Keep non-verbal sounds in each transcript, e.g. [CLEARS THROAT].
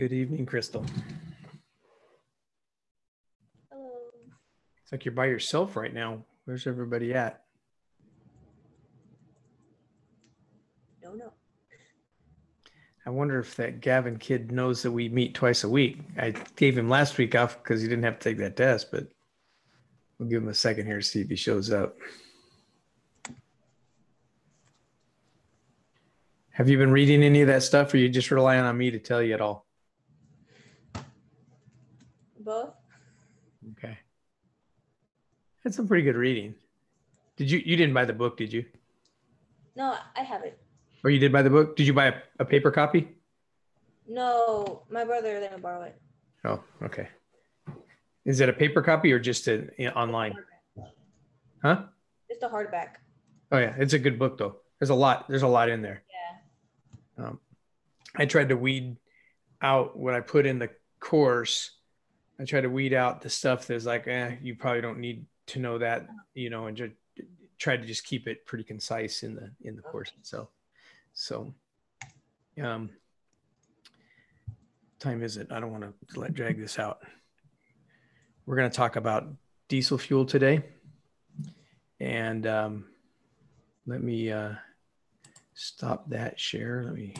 Good evening, Crystal. Hello. It's like you're by yourself right now. Where's everybody at? Don't know. I wonder if that Gavin kid knows that we meet twice a week. I gave him last week off because he didn't have to take that test, but we'll give him a second here to see if he shows up. Have you been reading any of that stuff or you just relying on me to tell you it all? Both? Okay. That's some pretty good reading. Did you you didn't buy the book, did you? No, I have it. Or you did buy the book? Did you buy a, a paper copy? No, my brother let me borrow it. Oh, okay. Is it a paper copy or just a, yeah, online? Huh? Just a hardback. Oh yeah, it's a good book though. There's a lot. There's a lot in there. Yeah. Um, I tried to weed out what I put in the course. I tried to weed out the stuff that's like, eh, you probably don't need to know that, you know, and just try to just keep it pretty concise in the in the course itself. So, um, time is it? I don't want to let drag this out. We're going to talk about diesel fuel today, and um, let me uh, stop that share. Let me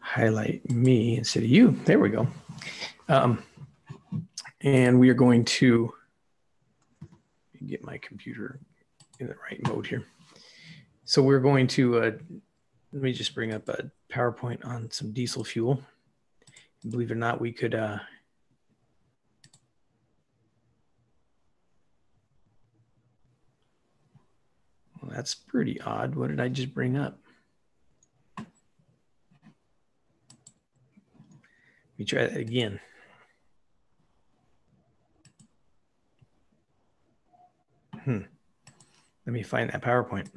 highlight me instead of you. There we go. Um, and we are going to get my computer in the right mode here. So we're going to, uh, let me just bring up a PowerPoint on some diesel fuel. Believe it or not, we could, uh, well, that's pretty odd. What did I just bring up? Let me try that again. Hmm. Let me find that PowerPoint.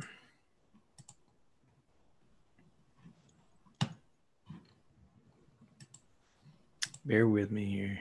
Bear with me here.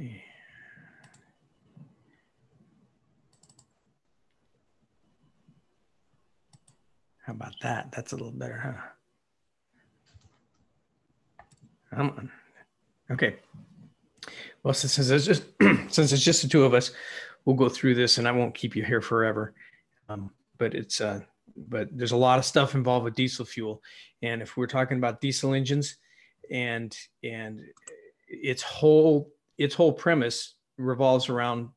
Hey. How about that? That's a little better, huh? Come on. Okay. Well, since, since it's just [CLEARS THROAT] since it's just the two of us, we'll go through this, and I won't keep you here forever. Um, but it's uh, but there's a lot of stuff involved with diesel fuel, and if we're talking about diesel engines, and and its whole its whole premise revolves around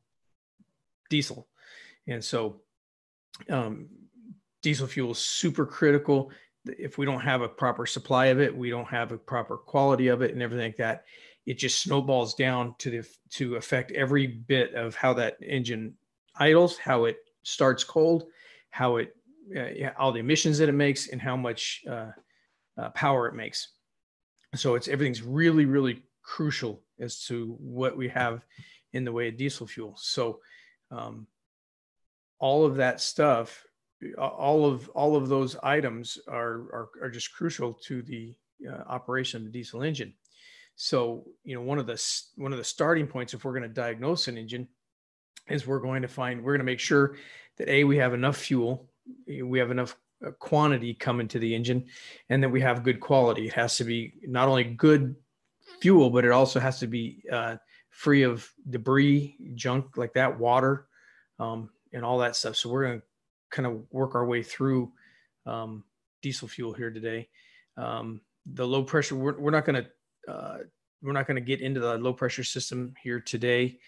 diesel. And so um, diesel fuel is super critical. If we don't have a proper supply of it, we don't have a proper quality of it and everything like that, it just snowballs down to the to affect every bit of how that engine idles, how it starts cold, how it uh, all the emissions that it makes, and how much uh, uh, power it makes. So it's everything's really really crucial as to what we have in the way of diesel fuel. So um, all of that stuff, all of all of those items are are, are just crucial to the uh, operation of the diesel engine. So you know one of the one of the starting points if we're going to diagnose an engine is we're going to find we're going to make sure that a we have enough fuel, we have enough uh, quantity coming to the engine, and that we have good quality. It has to be not only good fuel, but it also has to be uh, free of debris, junk like that, water, um, and all that stuff. So we're going to kind of work our way through um, diesel fuel here today. Um, the low pressure, we're, we're not going to uh, we're not going to get into the low pressure system here today.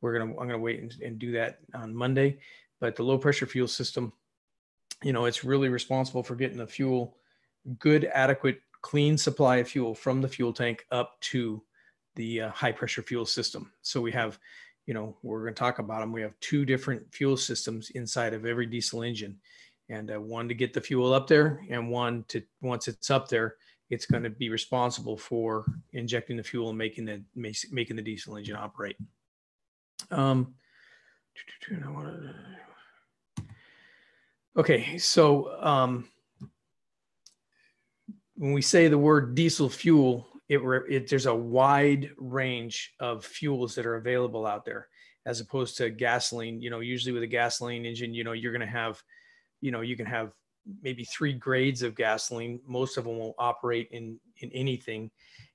We're to I'm going to wait and, and do that on Monday. But the low pressure fuel system, you know, it's really responsible for getting the fuel good, adequate clean supply of fuel from the fuel tank up to the uh, high pressure fuel system. So we have you know, we're going to talk about them. We have two different fuel systems inside of every diesel engine, and uh, one to get the fuel up there, and one to once it's up there, it's going to be responsible for injecting the fuel and making the making the diesel engine operate. Um, [TSK] okay, so um, when we say the word diesel fuel, it, it, there's a wide range of fuels that are available out there as opposed to gasoline. You know usually with a gasoline engine you know you're going to have you know you can have maybe three grades of gasoline. Most of them will operate in in anything.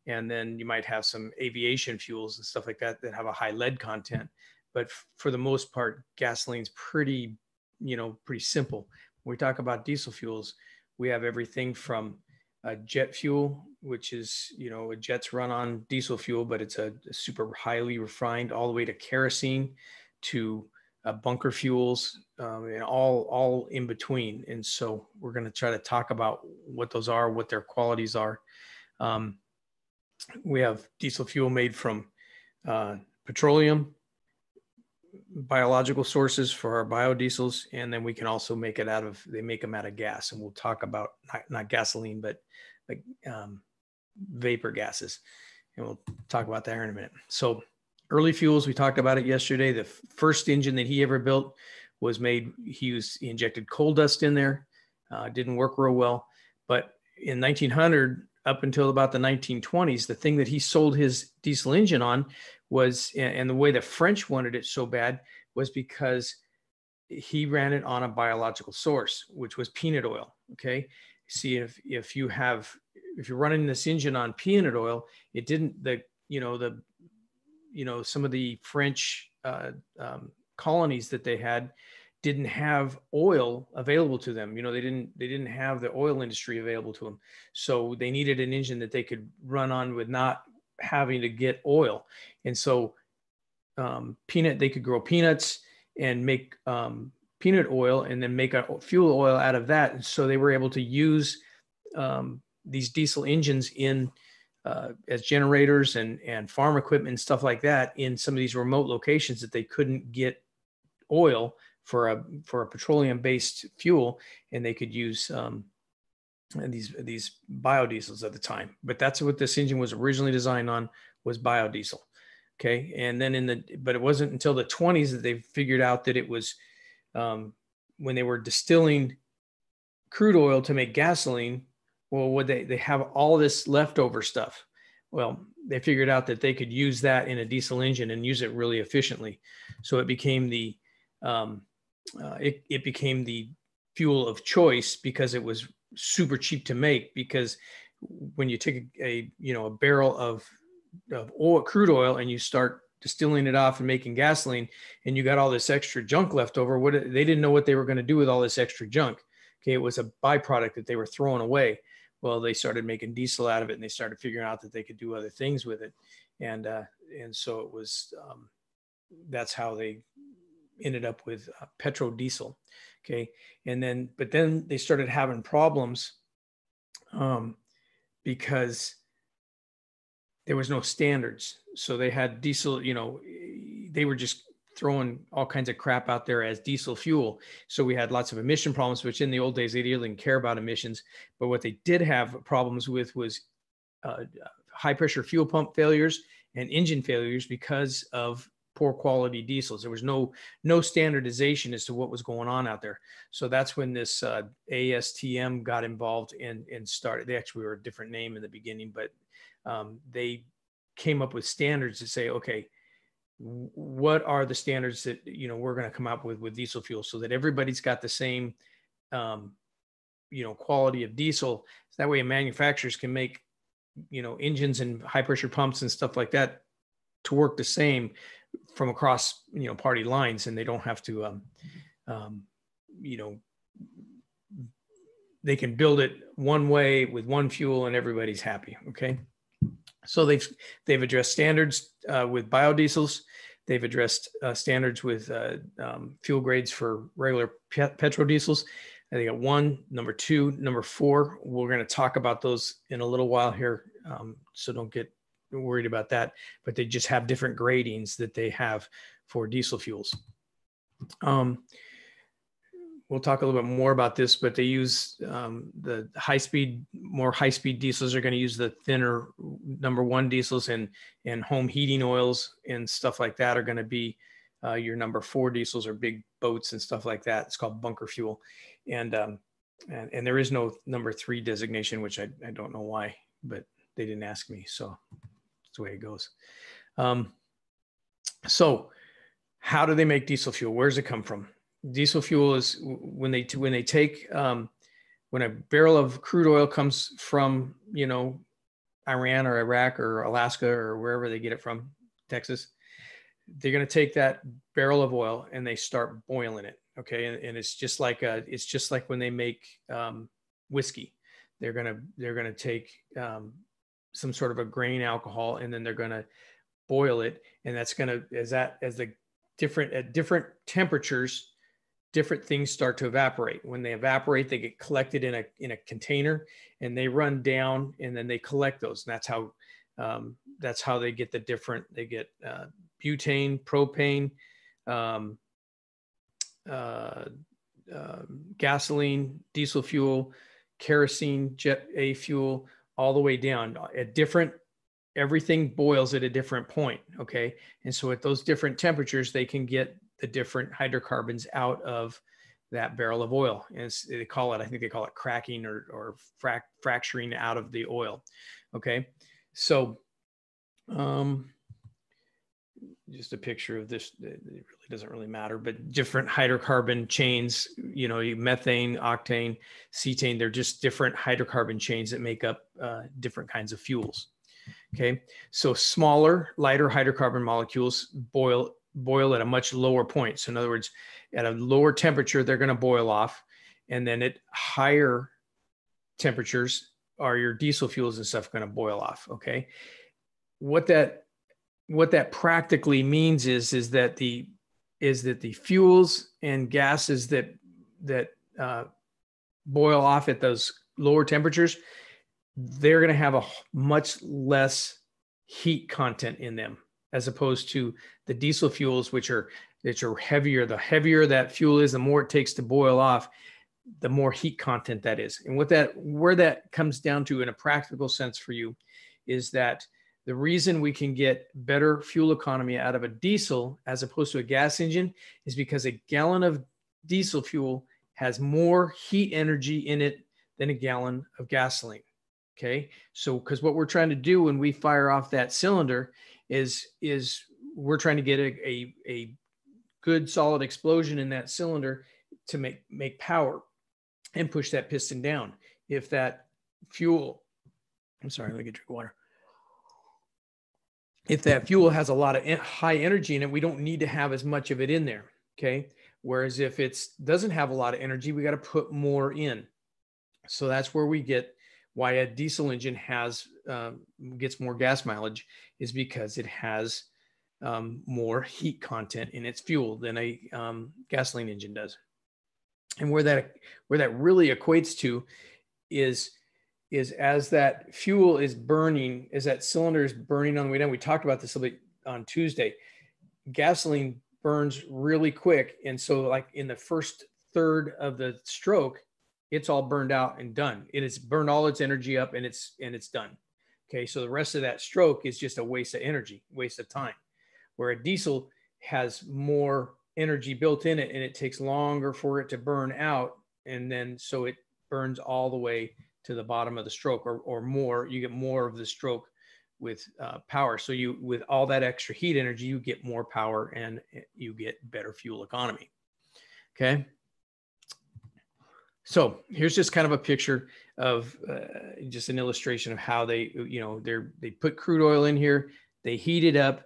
And then you might have some aviation fuels and stuff like that that have a high lead content. But for the most part gasoline's pretty you know pretty simple. When we talk about diesel fuels we have everything from uh, jet fuel, which is, you know, jets run on diesel fuel, but it's a, a super highly refined all the way to kerosene to uh, bunker fuels um, and all, all in between. And so we're going to try to talk about what those are, what their qualities are. Um, we have diesel fuel made from uh, petroleum, biological sources for our biodiesels, and then we can also make it out of they make them out of gas, and we'll talk about not, not gasoline, but like um, vapor gases, and we'll talk about that in a minute. So early fuels, we talked about it yesterday. The first engine that he ever built was made. He used he injected coal dust in there, uh, didn't work real well, but in 1900 up until about the 1920s, the thing that he sold his diesel engine on was, and the way the French wanted it so bad was because he ran it on a biological source, which was peanut oil. Okay. See, if, if you have, if you're running this engine on peanut oil, it didn't, the, you know, the, you know, some of the French uh, um, colonies that they had didn't have oil available to them you know they didn't they didn't have the oil industry available to them so they needed an engine that they could run on with not having to get oil. And so um, peanut they could grow peanuts and make um, peanut oil and then make a fuel oil out of that. And so they were able to use um, these diesel engines in uh, as generators and and farm equipment and stuff like that in some of these remote locations that they couldn't get oil for a for a petroleum based fuel, and they could use um, these these biodiesels at the time. But that's what this engine was originally designed on was biodiesel. Okay, and then in the but it wasn't until the 20s that they figured out that it was um, when they were distilling crude oil to make gasoline. Well, would they they have all this leftover stuff? Well, they figured out that they could use that in a diesel engine and use it really efficiently. So it became the um, uh, it, it became the fuel of choice because it was super cheap to make because when you take a, a you know a barrel of, of oil, crude oil and you start distilling it off and making gasoline and you got all this extra junk left over what they didn't know what they were going to do with all this extra junk. Okay it was a byproduct that they were throwing away. Well they started making diesel out of it and they started figuring out that they could do other things with it. And uh, and so it was um, that's how they ended up with uh, petrol diesel. Okay. And then, but then they started having problems um, because there was no standards. So they had diesel, you know, they were just throwing all kinds of crap out there as diesel fuel. So we had lots of emission problems, which in the old days, they didn't care about emissions. But what they did have problems with was uh, high pressure fuel pump failures and engine failures because of poor quality diesels. There was no no standardization as to what was going on out there. So that's when this uh, ASTM got involved and and started. They actually were a different name in the beginning, but um, they came up with standards to say, okay, what are the standards that you know we're going to come up with with diesel fuel so that everybody's got the same um, you know quality of diesel. So that way, manufacturers can make you know engines and high pressure pumps and stuff like that to work the same from across you know party lines and they don't have to um, um, you know they can build it one way with one fuel and everybody's happy okay? So they've they've addressed standards uh, with biodiesels. They've addressed uh, standards with uh, um, fuel grades for regular pe- petrol diesels i think one number two number four we're going to talk about those in a little while here um, so don't get worried about that, but they just have different gradings that they have for diesel fuels. Um, we'll talk a little bit more about this, but they use um, the high speed, more high speed diesels are going to use the thinner number one diesels and, and home heating oils and stuff like that are going to be uh, your number four diesels or big boats and stuff like that. It's called bunker fuel. And, um, and, and there is no number three designation, which I, I don't know why, but they didn't ask me. So that's the way it goes. Um, so how do they make diesel fuel? Where does it come from? diesel fuel is when they when they take um, when a barrel of crude oil comes from you know Iran or Iraq or Alaska or wherever they get it from, Texas, they're going to take that barrel of oil and they start boiling it. Okay, and, and it's just like a, it's just like when they make um, whiskey, they're gonna they're gonna take um, some sort of a grain alcohol and then they're gonna boil it, and that's gonna as that as the different at different temperatures different things start to evaporate. When they evaporate, they get collected in a in a container and they run down and then they collect those. And that's how um, that's how they get the different. They get uh, butane, propane, um, uh, uh, gasoline, diesel fuel, kerosene, jet A fuel, all the way down at different. Everything boils at a different point. Okay, and so at those different temperatures, they can get the different hydrocarbons out of that barrel of oil. And they call it, I think they call it cracking or, or frac- fracturing out of the oil. Okay. So, um, just a picture of this. It really doesn't really matter, but different hydrocarbon chains, you know, methane, octane, cetane, they're just different hydrocarbon chains that make up uh, different kinds of fuels. Okay. So smaller, lighter hydrocarbon molecules boil boil at a much lower point. So in other words, at a lower temperature, they're going to boil off. And then at higher temperatures are your diesel fuels and stuff going to boil off. Okay. What that what that practically means is is that the is that the fuels and gases that that uh, boil off at those lower temperatures, they're going to have a much less heat content in them as opposed to the diesel fuels, which are which are heavier. The heavier that fuel is, the more it takes to boil off, the more heat content that is. And what that where that comes down to in a practical sense for you is that the reason we can get better fuel economy out of a diesel as opposed to a gas engine is because a gallon of diesel fuel has more heat energy in it than a gallon of gasoline. Okay. So, because what we're trying to do when we fire off that cylinder is is we're trying to get a, a, a good solid explosion in that cylinder to make make power and push that piston down. If that fuel, I'm sorry, let me get drink water. If that fuel has a lot of high energy in it, we don't need to have as much of it in there. Okay. Whereas if it doesn't have a lot of energy, we got to put more in. So that's where we get why a diesel engine has um, gets more gas mileage is because it has um, more heat content in its fuel than a um, gasoline engine does. And where that where that really equates to is is as that fuel is burning, as that cylinder is burning on the way down. We talked about this a little bit on Tuesday. Gasoline burns really quick, and so like in the first third of the stroke, it's all burned out and done. It has burned all its energy up and it's and it's done. Okay, so the rest of that stroke is just a waste of energy, waste of time. Where a diesel has more energy built in it and it takes longer for it to burn out. And then so it burns all the way to the bottom of the stroke or, or more. You get more of the stroke with uh, power. So you with all that extra heat energy, you get more power and you get better fuel economy. Okay. So here's just kind of a picture of uh, just an illustration of how they, you know, they're they put crude oil in here, they heat it up,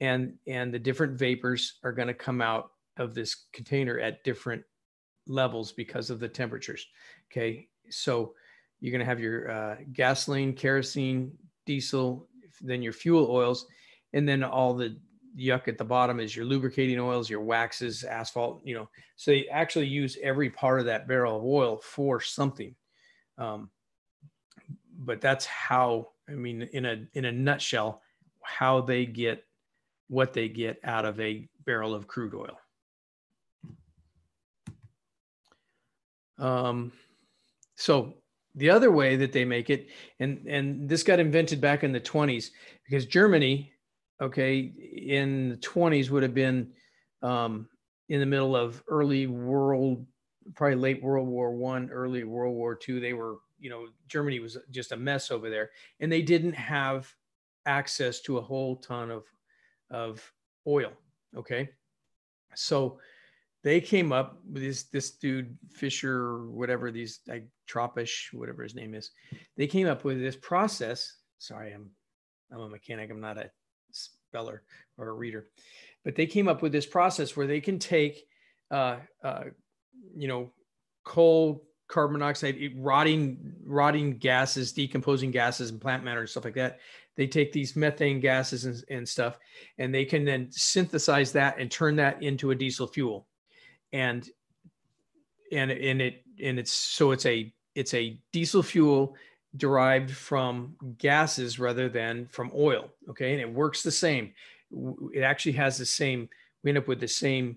and and the different vapors are going to come out of this container at different levels because of the temperatures. Okay, so you're going to have your uh, gasoline, kerosene, diesel, then your fuel oils, and then all the yuck at the bottom is your lubricating oils, your waxes, asphalt, you know. So they actually use every part of that barrel of oil for something. Um, but that's how, I mean, in a in a nutshell, how they get what they get out of a barrel of crude oil. Um, so the other way that they make it, and and this got invented back in the 20s because Germany, okay, in the 20s would have been um, in the middle of early world, probably late World War One, early World War Two. They were, you know, Germany was just a mess over there, and they didn't have access to a whole ton of of oil. Okay, so they came up with this this dude Fischer, whatever these like Tropish, whatever his name is. They came up with this process. Sorry, I'm I'm a mechanic. I'm not a speller or a reader, but they came up with this process where they can take, uh, uh, you know, coal, carbon dioxide, rotting rotting gases, decomposing gases, and plant matter and stuff like that. They take these methane gases and, and stuff, and they can then synthesize that and turn that into a diesel fuel and and and it and it's so it's a it's a diesel fuel derived from gases rather than from oil okay? And it works the same. It actually has the same we end up with the same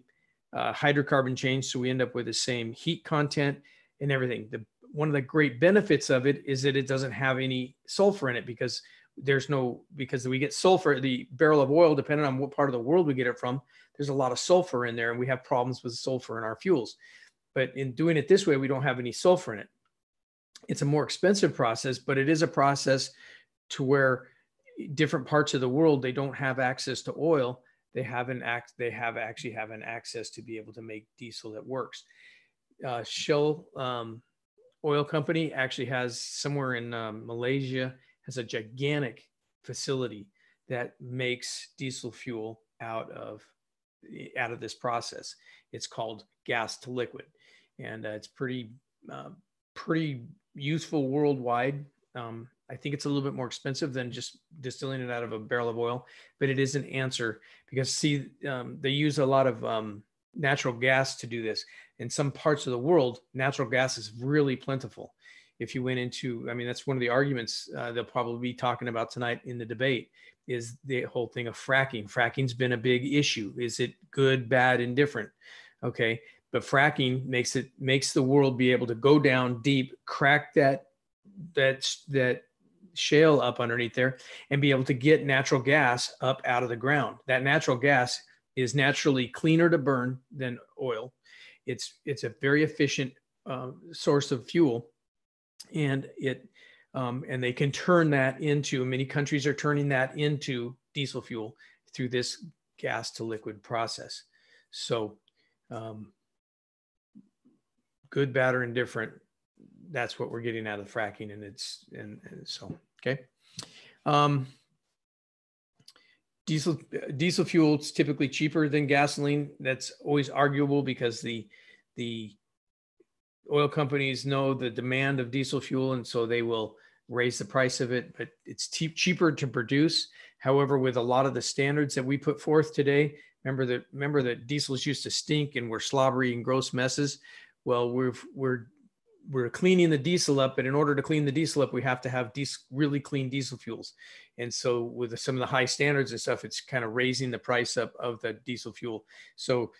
uh, hydrocarbon change so we end up with the same heat content and everything. The one of the great benefits of it is that it doesn't have any sulfur in it because there's no because we get sulfur the barrel of oil depending on what part of the world we get it from there's a lot of sulfur in there and we have problems with sulfur in our fuels. But in doing it this way we don't have any sulfur in it. It's a more expensive process but it is a process to where different parts of the world they don't have access to oil. They have an act they have actually have an access to be able to make diesel that works. Uh, shell um, oil company actually has somewhere in um, malaysia has a gigantic facility that makes diesel fuel out of out of this process. It's called gas to liquid, and uh, it's pretty uh, pretty useful worldwide. Um, I think it's a little bit more expensive than just distilling it out of a barrel of oil, but it is an answer because see, um, they use a lot of um, natural gas to do this. In some parts of the world, natural gas is really plentiful if you went into, I mean, that's one of the arguments uh, they'll probably be talking about tonight in the debate is the whole thing of fracking. Fracking's been a big issue. Is it good, bad, indifferent? Okay, but fracking makes it makes the world be able to go down deep, crack that that that shale up underneath there, and be able to get natural gas up out of the ground. That natural gas is naturally cleaner to burn than oil. It's it's a very efficient uh, source of fuel and it um, and they can turn that into many countries are turning that into diesel fuel through this gas to liquid process. So um, good bad or indifferent that's what we're getting out of fracking and it's and, and so okay. Um, diesel diesel fuel is typically cheaper than gasoline. That's always arguable because the the oil companies know the demand of diesel fuel, and so they will raise the price of it. But it's cheaper to produce. However, with a lot of the standards that we put forth today, remember that remember that diesels used to stink and were slobbery and gross messes. Well, we're we're we're cleaning the diesel up, but in order to clean the diesel up, we have to have really clean diesel fuels. And so, with some of the high standards and stuff, it's kind of raising the price up of the diesel fuel. So,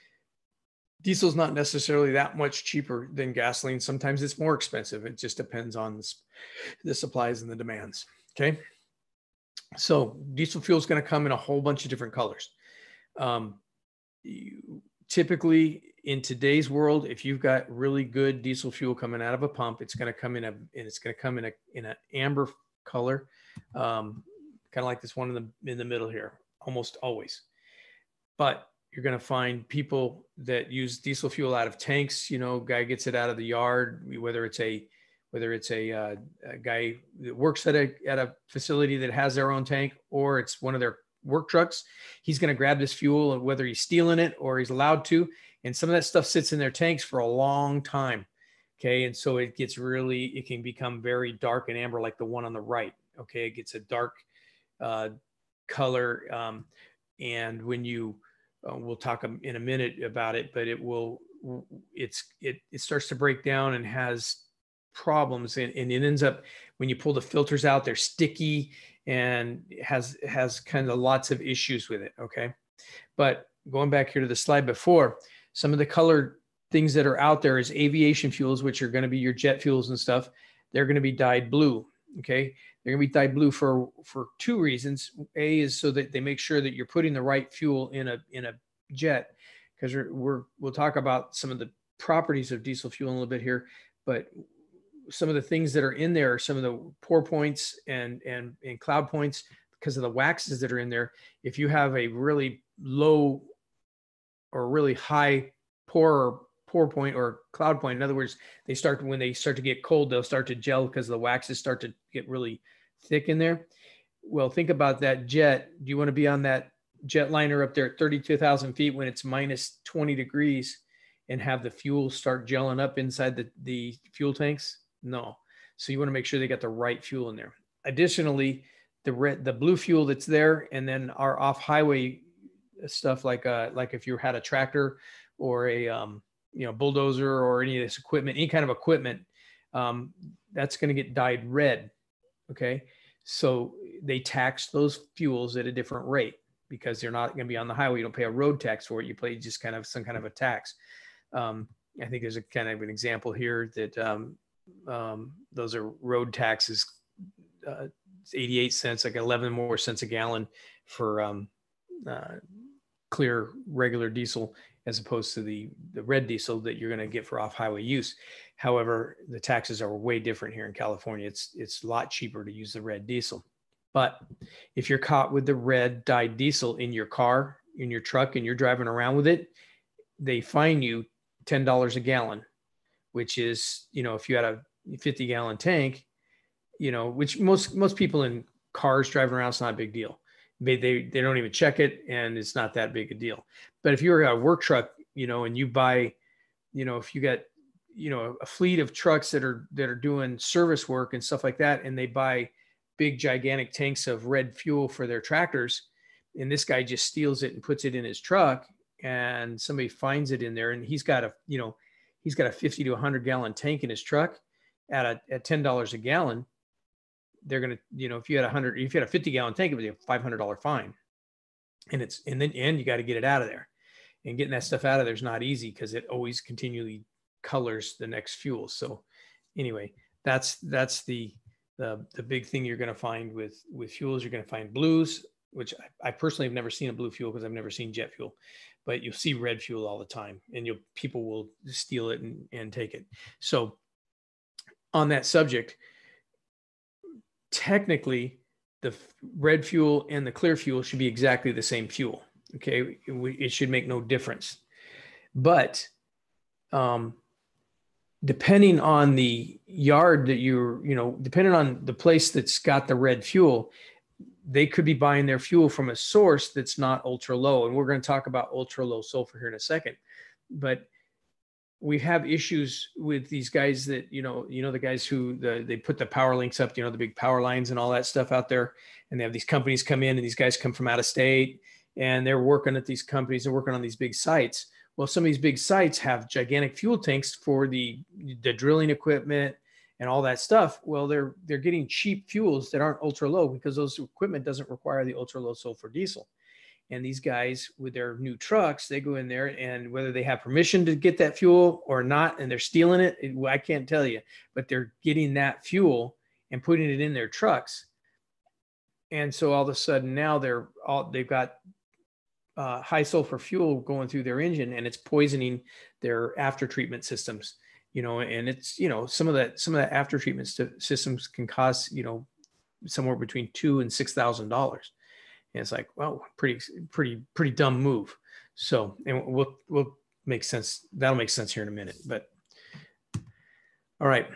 diesel's not necessarily that much cheaper than gasoline. Sometimes it's more expensive. It just depends on the supplies and the demands. Okay. So diesel fuel is going to come in a whole bunch of different colors. Um, you, typically in today's world, if you've got really good diesel fuel coming out of a pump, it's going to come in a, and it's going to come in a, in an amber color, um, kind of like this one in the, in the middle here, almost always. But you're going to find people that use diesel fuel out of tanks. You know, guy gets it out of the yard, whether it's a whether it's a, uh, a guy that works at a at a facility that has their own tank, or it's one of their work trucks. He's going to grab this fuel, and whether he's stealing it or he's allowed to, and some of that stuff sits in their tanks for a long time. Okay, and so it gets really it can become very dark and amber, like the one on the right. Okay, it gets a dark uh, color, um, and when you uh, we'll talk in a minute about it, but it will it's it it starts to break down and has problems and, and it ends up when you pull the filters out they're sticky and has has kind of lots of issues with it. Okay, but going back here to the slide before, some of the colored things that are out there is aviation fuels, which are going to be your jet fuels and stuff. They're going to be dyed blue. Okay, they're going to be dyed blue for for two reasons. A is so that they make sure that you're putting the right fuel in a in a jet, because we're, we'll talk about some of the properties of diesel fuel in a little bit here, but some of the things that are in there, are some of the pour points and and and cloud points because of the waxes that are in there. If you have a really low or really high pour pour point or cloud point. In other words, they start when they start to get cold, they'll start to gel because the waxes start to get really thick in there. Well, think about that jet. Do you want to be on that jet liner up there at 32,000 feet when it's minus 20 degrees and have the fuel start gelling up inside the, the fuel tanks? No. So you want to make sure they got the right fuel in there. Additionally, the red, the blue fuel that's there, and then our off highway stuff like uh like if you had a tractor or a um you know bulldozer or any of this equipment any kind of equipment um, that's going to get dyed red okay? So they tax those fuels at a different rate because they're not going to be on the highway. You don't pay a road tax for it. You pay just kind of some kind of a tax. Um, i think there's a kind of an example here that um, um those are road taxes uh, 88 cents like 11 more cents a gallon for um, uh, clear regular diesel as opposed to the, the red diesel that you're going to get for off highway use. However, the taxes are way different here in California. It's, it's a lot cheaper to use the red diesel. But if you're caught with the red dyed diesel in your car, in your truck, and you're driving around with it, they fine you $10 a gallon, which is, you know, if you had a 50 gallon tank, you know, which most, most people in cars driving around, it's not a big deal they, they they don't even check it and it's not that big a deal. But if you're a work truck you know and you buy you know if you got you know a fleet of trucks that are that are doing service work and stuff like that and they buy big gigantic tanks of red fuel for their tractors and this guy just steals it and puts it in his truck and somebody finds it in there and he's got a you know he's got a 50 to 100 gallon tank in his truck at a at $10 a gallon they're going to, you know, if you had a hundred, if you had a 50 gallon tank, it would be a $500 fine. And it's, and then, and you got to get it out of there and getting that stuff out of there is not easy because it always continually colors the next fuel. So anyway, that's, that's the, the, the big thing you're going to find with, with fuels. You're going to find blues, which I, I personally have never seen a blue fuel because I've never seen jet fuel, but you'll see red fuel all the time and you'll, people will steal it and, and take it. So on that subject, technically the red fuel and the clear fuel should be exactly the same fuel. Okay, it, should make no difference. But um, depending on the yard that you're, you know, depending on the place that's got the red fuel, they could be buying their fuel from a source that's not ultra low. And we're going to talk about ultra low sulfur here in a second. But we have issues with these guys that you know you know the guys who the, they put the power links up you know the big power lines and all that stuff out there and they have these companies come in and these guys come from out of state and they're working at these companies and working on these big sites. Well some of these big sites have gigantic fuel tanks for the the drilling equipment and all that stuff. Well they're they're getting cheap fuels that aren't ultra low because those equipment doesn't require the ultra low sulfur diesel and these guys with their new trucks, they go in there and whether they have permission to get that fuel or not, and they're stealing it, I can't tell you, but they're getting that fuel and putting it in their trucks. And so all of a sudden now they're all they've got uh, high sulfur fuel going through their engine and it's poisoning their after treatment systems you know and it's you know some of that some of that after treatment st- systems can cost you know somewhere between two and six thousand dollars and it's like, well, pretty, pretty, pretty dumb move. So, and we'll, we'll make sense. That'll make sense here in a minute, but all right.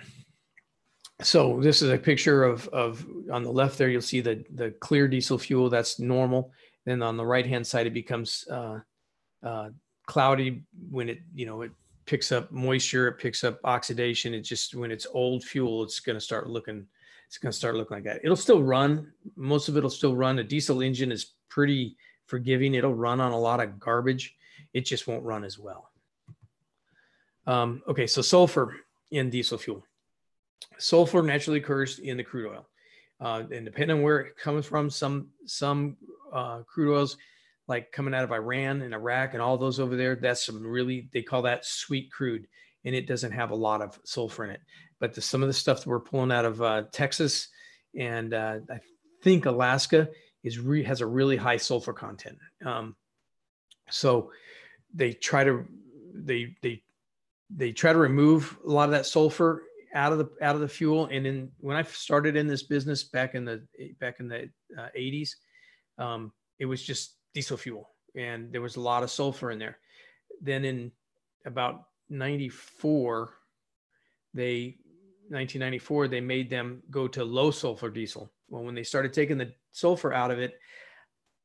So this is a picture of, of on the left there, you'll see the, the clear diesel fuel that's normal. Then on the right-hand side, it becomes uh, uh, cloudy when it, you know, it picks up moisture, it picks up oxidation. It just, when it's old fuel, it's going to start looking it's going to start looking like that. It'll still run. Most of it'll still run. A diesel engine is pretty forgiving. It'll run on a lot of garbage. It just won't run as well. Um, okay, so sulfur in diesel fuel. Sulfur naturally occurs in the crude oil. Uh, and depending on where it comes from, some some uh, crude oils like coming out of Iran and Iraq and all those over there, that's some really they call that sweet crude, and it doesn't have a lot of sulfur in it. But the, some of the stuff that we're pulling out of uh, Texas and uh, I think Alaska is re- has a really high sulfur content. Um, so they try to they they they try to remove a lot of that sulfur out of the out of the fuel. And then when I started in this business back in the back in the uh, 80s, um, it was just diesel fuel, and there was a lot of sulfur in there. Then in about 94, they 1994 they made them go to low sulfur diesel. Well, when they started taking the sulfur out of it,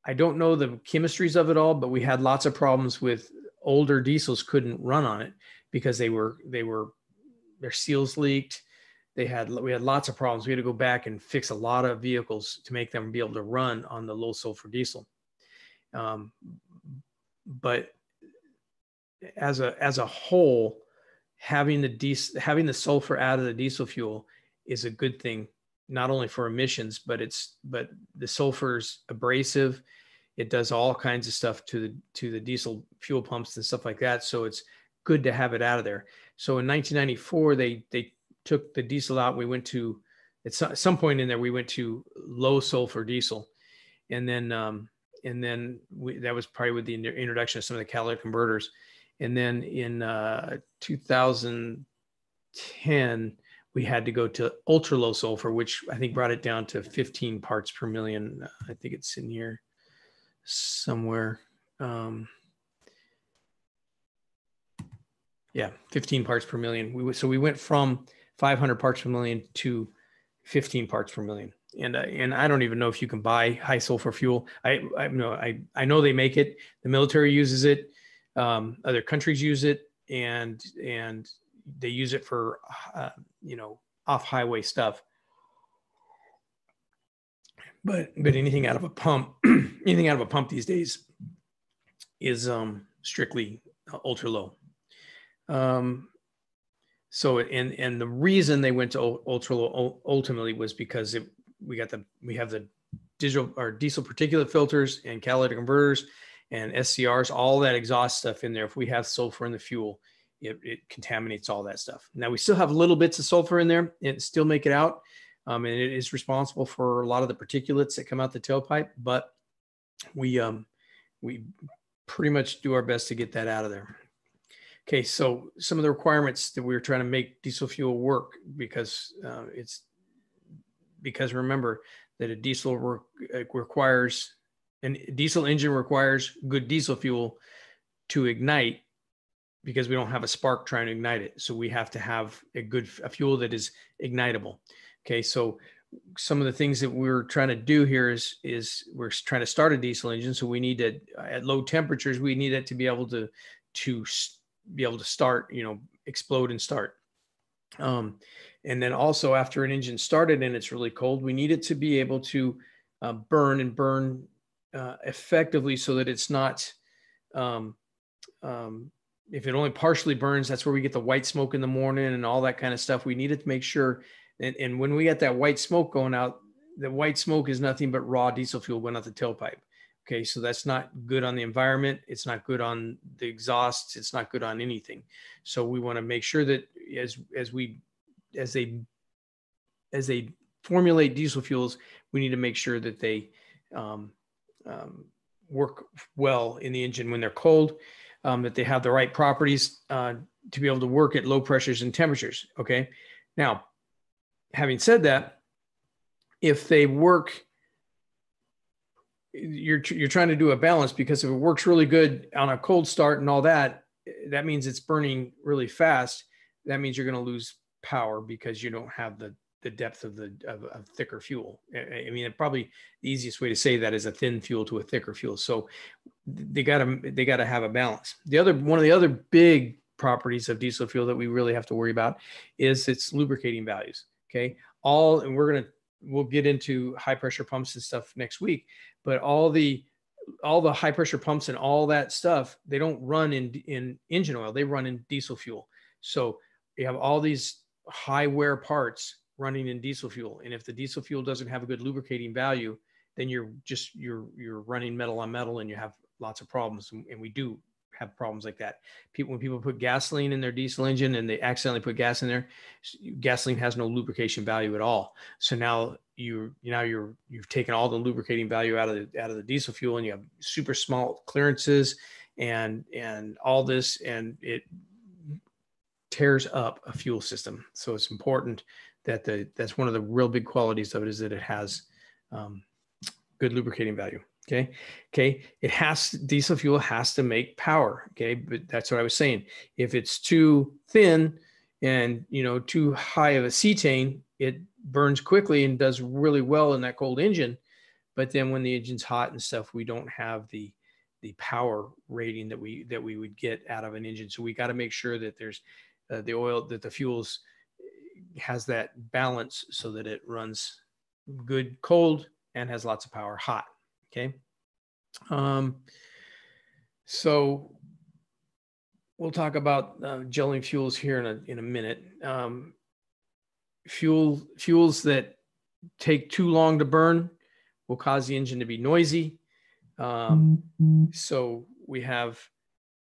I don't know the chemistries of it all, but we had lots of problems with older diesels couldn't run on it because they were they were their seals leaked. They had we had lots of problems. We had to go back and fix a lot of vehicles to make them be able to run on the low sulfur diesel. Um, but as a as a whole, having the diesel having the sulfur out of the diesel fuel is a good thing, not only for emissions, but it's but the sulfur's abrasive. It does all kinds of stuff to the to the diesel fuel pumps and stuff like that. So it's good to have it out of there. So in 1994, they they took the diesel out. We went to at some point in there we went to low sulfur diesel, and then um, and then we, that was probably with the introduction of some of the catalytic converters. And then in uh, 2010, we had to go to ultra low sulfur, which I think brought it down to 15 parts per million. I think it's in here somewhere. Um, yeah, 15 parts per million. We so we went from 500 parts per million to 15 parts per million. And uh, and I don't even know if you can buy high sulfur fuel. I I know I I know they make it. The military uses it. Um, other countries use it, and and they use it for uh, you know off highway stuff. But but anything out of a pump, [CLEARS THROAT] anything out of a pump these days is um, strictly ultra low. Um, so and and the reason they went to ultra low ultimately was because it, we got the we have the digital or diesel particulate filters and catalytic converters and SCRs, all that exhaust stuff in there. If we have sulfur in the fuel, it, it contaminates all that stuff. Now we still have little bits of sulfur in there and still make it out. Um, and it is responsible for a lot of the particulates that come out the tailpipe, but we um, we pretty much do our best to get that out of there. Okay, so some of the requirements that we are trying to make diesel fuel work because uh, it's because remember that a diesel re- uh, requires and diesel engine requires good diesel fuel to ignite because we don't have a spark trying to ignite it. So we have to have a good a fuel that is ignitable. Okay, so some of the things that we're trying to do here is is we're trying to start a diesel engine. So we need to at low temperatures we need it to be able to to be able to start, you know, explode and start. Um, and then also after an engine started and it's really cold, we need it to be able to uh, burn and burn uh, effectively so that it's not, um, um, if it only partially burns, that's where we get the white smoke in the morning and all that kind of stuff. We needed to make sure. And, and when we get that white smoke going out, the white smoke is nothing but raw diesel fuel going out the tailpipe. Okay, so that's not good on the environment. It's not good on the exhausts. It's not good on anything. So we want to make sure that as as we as they as they formulate diesel fuels, we need to make sure that they um, um, work well in the engine when they're cold, um, that they have the right properties uh, to be able to work at low pressures and temperatures. Okay, now having said that, if they work you're you're trying to do a balance because if it works really good on a cold start and all that, that means it's burning really fast. That means you're going to lose power because you don't have the the depth of the of, of thicker fuel. I, mean, probably the easiest way to say that is a thin fuel to a thicker fuel. So they got to they got to have a balance. The other one of the other big properties of diesel fuel that we really have to worry about is its lubricating values. Okay, all and we're gonna we'll get into high pressure pumps and stuff next week but all the all the high pressure pumps and all that stuff they don't run in in engine oil they run in diesel fuel so you have all these high wear parts running in diesel fuel. And if the diesel fuel doesn't have a good lubricating value, then you're just you're you're running metal on metal and you have lots of problems. And we do have problems like that. People when people put gasoline in their diesel engine and they accidentally put gas in there, gasoline has no lubrication value at all. So now you you now you're you've taken all the lubricating value out of the out of the diesel fuel and you have super small clearances and and all this and it tears up a fuel system. So it's important that the that's one of the real big qualities of it is that it has um, good lubricating value. Okay. Okay. It has diesel fuel has to make power. Okay. But that's what I was saying. If it's too thin and you know too high of a cetane, it burns quickly and does really well in that cold engine. But then when the engine's hot and stuff, we don't have the the power rating that we that we would get out of an engine. So we got to make sure that there's uh, the oil that the fuels has that balance so that it runs good cold and has lots of power hot. Okay. Um, so we'll talk about uh, gelling fuels here in a, in a minute. Um, fuel fuels that take too long to burn will cause the engine to be noisy. Um, so we have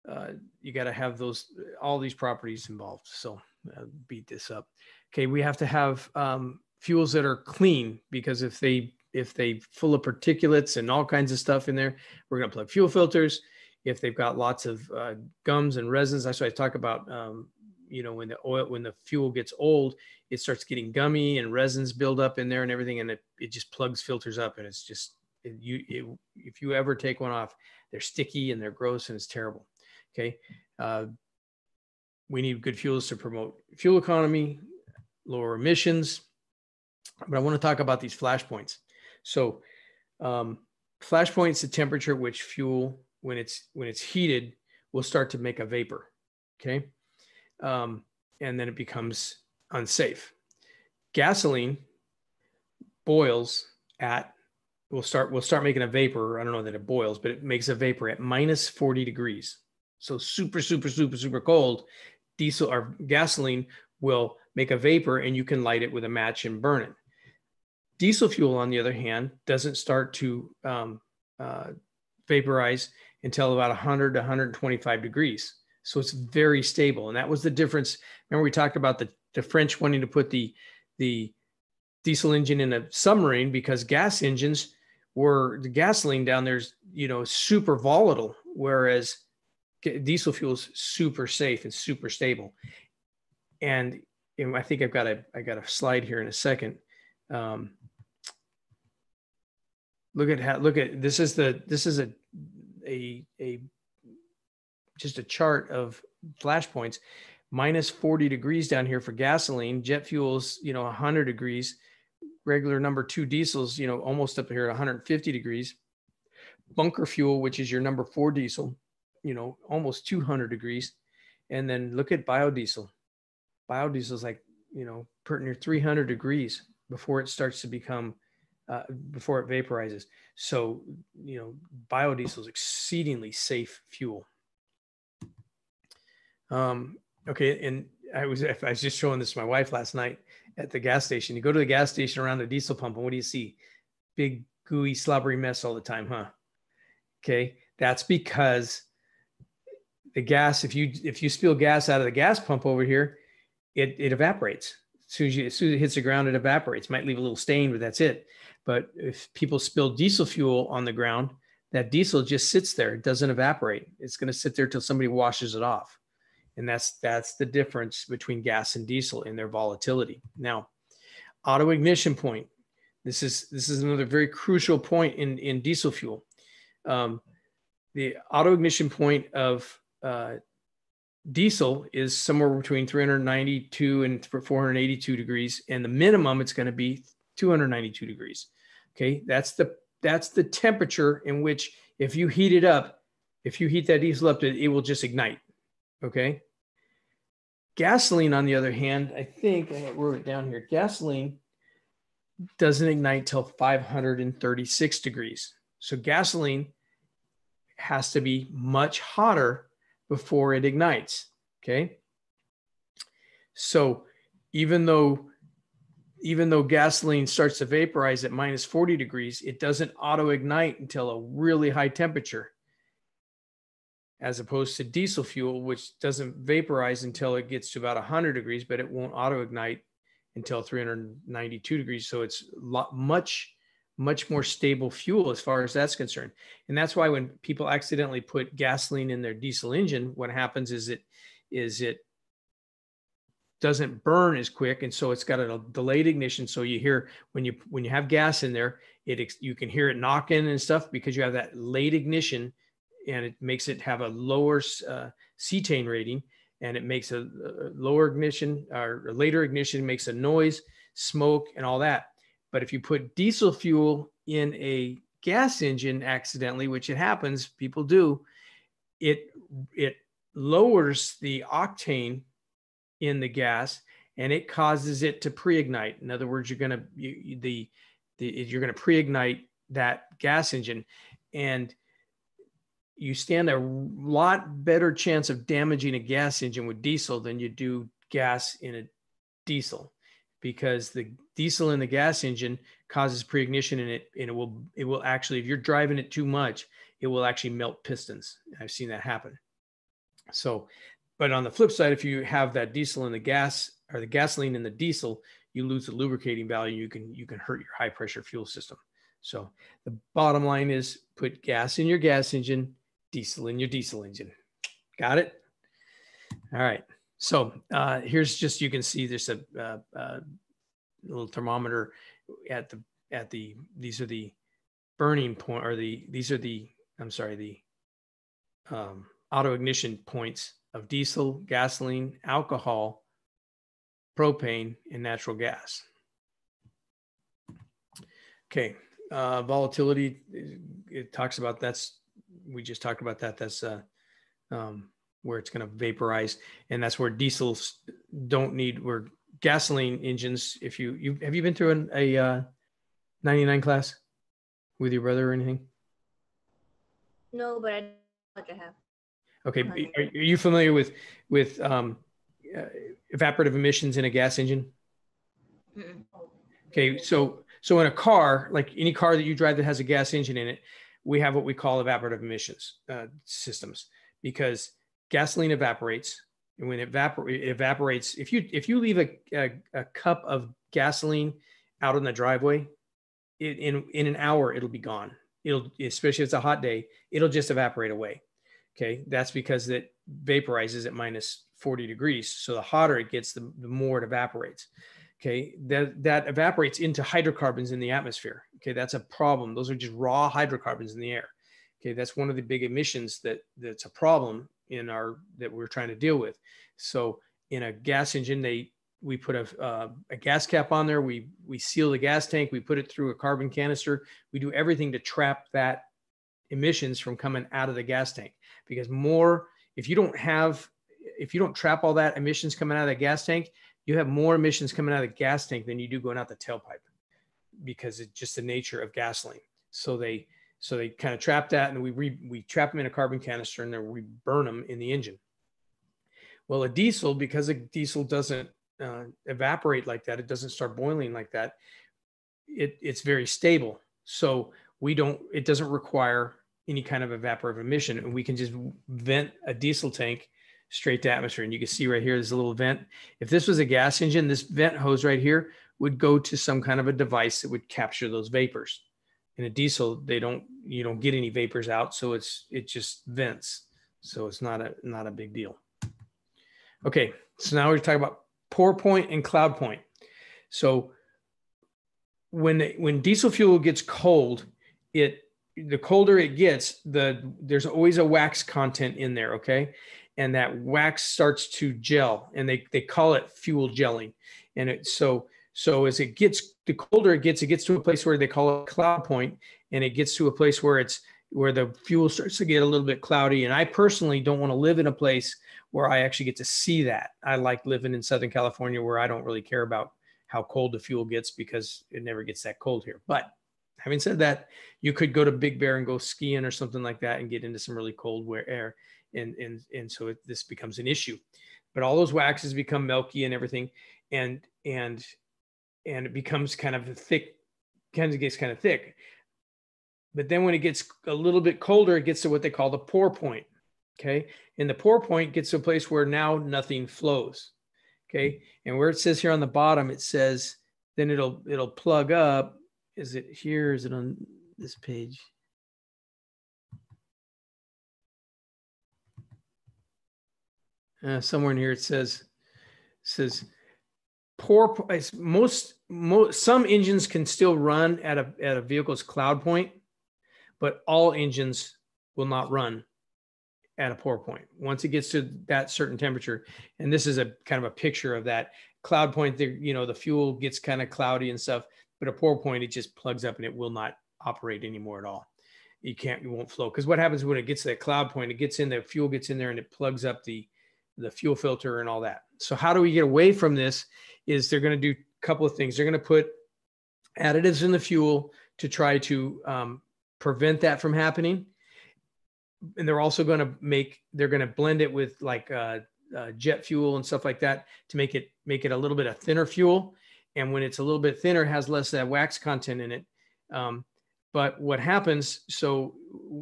uh, you got to have those all these properties involved. So uh, beat this up. Okay, we have to have um, fuels that are clean because if they if they full of particulates and all kinds of stuff in there, we're going to plug fuel filters. If they've got lots of uh, gums and resins, that's why I talk about. Um, you know, when the oil, when the fuel gets old, it starts getting gummy and resins build up in there and everything, and it, it just plugs filters up, and it's just it, you. It, if you ever take one off, they're sticky and they're gross and it's terrible. Okay, uh, we need good fuels to promote fuel economy, lower emissions. But I want to talk about these flashpoints. So um, flash point's the temperature which fuel, when it's when it's heated, will start to make a vapor. Okay, um, and then it becomes unsafe. Gasoline boils at will start we'll start making a vapor. I don't know that it boils, but it makes a vapor at minus 40 degrees. So super, super, super, super cold. Diesel or gasoline will make a vapor and you can light it with a match and burn it. Diesel fuel, on the other hand, doesn't start to um, uh, vaporize until about 100 to 125 degrees. So it's very stable. And that was the difference. Remember, we talked about the, the French wanting to put the, the diesel engine in a submarine because gas engines were the gasoline down there's, you know, super volatile. Whereas diesel fuel is super safe and super stable. And I think I've got a, I got a slide here in a second. Um, look at how look at this is the this is a a a just a chart of flashpoints. Minus 40 degrees down here for gasoline jet fuels you know 100 degrees. Regular number two diesels you know almost up here at 150 degrees. Bunker fuel which is your number four diesel you know almost 200 degrees. And then look at biodiesel biodiesel is like you know near 300 degrees before it starts to become uh, before it vaporizes. So, you know, biodiesel is exceedingly safe fuel. Um, okay, and I was I was just showing this to my wife last night at the gas station. You go to the gas station around the diesel pump, and what do you see? Big gooey slobbery mess all the time, huh? Okay, that's because the gas. If you if you spill gas out of the gas pump over here, it it evaporates. As soon as, you, as soon as it hits the ground, it evaporates. Might leave a little stain, but that's it. But if people spill diesel fuel on the ground, that diesel just sits there. It doesn't evaporate. It's going to sit there till somebody washes it off. And that's that's the difference between gas and diesel in their volatility. Now, auto ignition point. This is this is another very crucial point in in diesel fuel. Um, the auto ignition point of uh, diesel is somewhere between 392 and 482 degrees, and the minimum it's going to be 292 degrees. Okay, that's the that's the temperature in which if you heat it up, if you heat that diesel up, it, will just ignite. Okay. Gasoline, on the other hand, I think I wrote it down here. Gasoline doesn't ignite till 536 degrees. So gasoline has to be much hotter before it ignites. Okay. So even though even though gasoline starts to vaporize at minus 40 degrees, it doesn't auto ignite until a really high temperature, as opposed to diesel fuel, which doesn't vaporize until it gets to about 100 degrees, but it won't auto ignite until 392 degrees. So it's lot, much, much more stable fuel as far as that's concerned. And that's why when people accidentally put gasoline in their diesel engine, what happens is it is it doesn't burn as quick. And so it's got a delayed ignition. So you hear when you when you have gas in there it you can hear it knocking and stuff because you have that late ignition and it makes it have a lower uh, cetane rating and it makes a, a lower ignition or later ignition makes a noise smoke and all that but if you put diesel fuel in a gas engine accidentally which it happens people do it it lowers the octane in the gas and it causes it to pre-ignite. In other words, you're going to you, the, the you're going to pre-ignite that gas engine and you stand a lot better chance of damaging a gas engine with diesel than you do gas in a diesel because the diesel in the gas engine causes pre-ignition and it and it will it will actually if you're driving it too much it will actually melt pistons i've seen that happen so but on the flip side, if you have that diesel in the gas or the gasoline in the diesel, you lose the lubricating value. You can you can hurt your high pressure fuel system. So the bottom line is put gas in your gas engine, diesel in your diesel engine. Got it? All right. So uh, here's just you can see there's a, uh, uh, little thermometer at the at the these are the burning point or the these are the I'm sorry the um, auto ignition points of diesel, gasoline, alcohol, propane, and natural gas. Okay, uh, volatility, it talks about that's, we just talked about that. That's uh, um, where it's going to vaporize. And that's where diesels don't need, where gasoline engines, if you, you have you been through an, a uh, 99 class with your brother or anything? No, but I, I have. Okay, are, are you familiar with with um, uh, evaporative emissions in a gas engine? Mm-mm. Okay, so so in a car, like any car that you drive that has a gas engine in it, we have what we call evaporative emissions uh, systems because gasoline evaporates, and when it, evapor- it evaporates, if you if you leave a, a, a cup of gasoline out in the driveway, it, in in an hour it'll be gone. It'll especially if it's a hot day, it'll just evaporate away. Okay, that's because it vaporizes at minus 40 degrees. So the hotter it gets, the, the more it evaporates. Okay, that, that evaporates into hydrocarbons in the atmosphere. Okay, that's a problem. Those are just raw hydrocarbons in the air. Okay, that's one of the big emissions that that's a problem in our that we're trying to deal with. So in a gas engine, they we put a, uh, a gas cap on there. We we seal the gas tank. We put it through a carbon canister. We do everything to trap that emissions from coming out of the gas tank because more if you don't have if you don't trap all that emissions coming out of the gas tank you have more emissions coming out of the gas tank than you do going out the tailpipe because it's just the nature of gasoline so they so they kind of trap that and we re, we trap them in a carbon canister and then we burn them in the engine. Well a diesel because a diesel doesn't uh, evaporate like that it doesn't start boiling like that it, it's very stable. So we don't it doesn't require any kind of evaporative emission and we can just vent a diesel tank straight to atmosphere. And you can see right here there's a little vent. If this was a gas engine this vent hose right here would go to some kind of a device that would capture those vapors in a diesel they don't you don't get any vapors out so it's it just vents so it's not a not a big deal okay so now we're talking about pour point and cloud point so when when diesel fuel gets cold it the colder it gets, the there's always a wax content in there, okay? And that wax starts to gel, and they they call it fuel gelling. And it so so as it gets the colder it gets, it gets to a place where they call it cloud point, and it gets to a place where it's where the fuel starts to get a little bit cloudy. And I personally don't want to live in a place where I actually get to see that. I like living in Southern California where I don't really care about how cold the fuel gets because it never gets that cold here. But Having said that, you could go to Big Bear and go skiing or something like that and get into some really cold air. And, and, and so it, this becomes an issue. But all those waxes become milky and everything. And, and, and it becomes kind of thick, kind of gets kind of thick. But then when it gets a little bit colder, it gets to what they call the pour point. Okay. And the pour point gets to a place where now nothing flows. Okay. And where it says here on the bottom, it says, then it'll it'll plug up. Is it here? Is it on this page? Uh, somewhere in here it says says poor most most some engines can still run at a at a vehicle's cloud point but all engines will not run at a pour point. Once it gets to that certain temperature and this is a kind of a picture of that cloud point the you know the fuel gets kind of cloudy and stuff but a pour point it just plugs up and it will not operate anymore at all. You can't you won't flow because what happens when it gets to that cloud point it gets in the fuel gets in there and it plugs up the the fuel filter and all that so how do we get away from this is they're going to do a couple of things. They're going to put additives in the fuel to try to um, prevent that from happening. And they're also going to make they're going to blend it with like uh, uh, jet fuel and stuff like that to make it make it a little bit of thinner fuel. And when it's a little bit thinner has less of that wax content in it. Um, but what happens so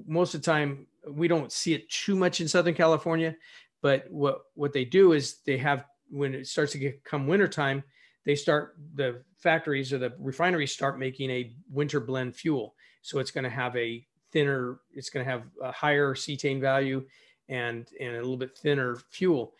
most of the time we don't see it too much in southern california but what what they do is they have when it starts to get come wintertime they start the factories or the refineries start making a winter blend fuel so it's going to have a thinner, it's going to have a higher cetane value and, and a little bit thinner fuel.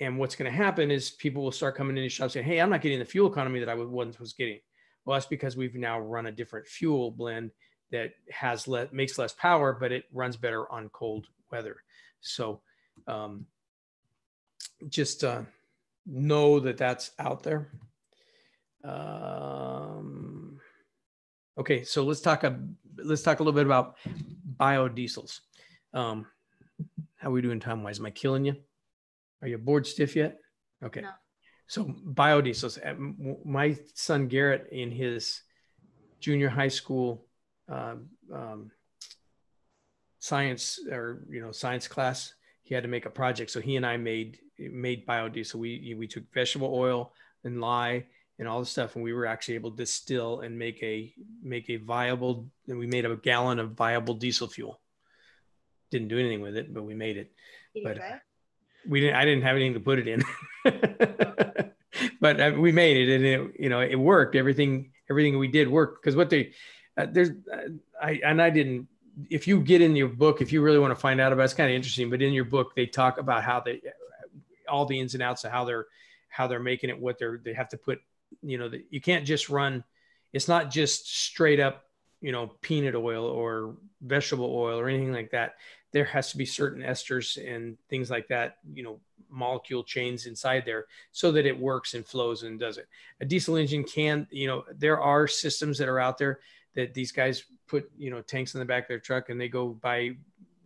And what's going to happen is people will start coming into shops saying, Hey, I'm not getting the fuel economy that I once was getting. Well, that's because we've now run a different fuel blend that has let makes less power, but it runs better on cold weather. So um, just uh, know that that's out there. Um, okay, so let's talk a let's talk a little bit about biodiesels. Um, how are we doing time wise? Am I killing you? Are you bored stiff yet? Okay. No. So biodiesels. My son Garrett in his junior high school uh, um, science or you know science class, he had to make a project. So he and I made made biodiesel. We we took vegetable oil and lye and all the stuff and we were actually able to distill and make a make a viable and we made a gallon of viable diesel fuel. Didn't do anything with it but we made it. But we didn't i didn't have anything to put it in. [LAUGHS] But uh, we made it and it you know it worked. Everything everything we did worked. Because what they uh, there's uh, i and i didn't if you get in your book if you really want to find out about it, it's kind of interesting but in your book they talk about how they all the ins and outs of how they're how they're making it what they're they have to put you know that you can't just run it's not just straight up you know peanut oil or vegetable oil or anything like that. There has to be certain esters and things like that you know molecule chains inside there so that it works and flows and does it. A diesel engine can you know there are systems that are out there that these guys put you know tanks in the back of their truck and they go buy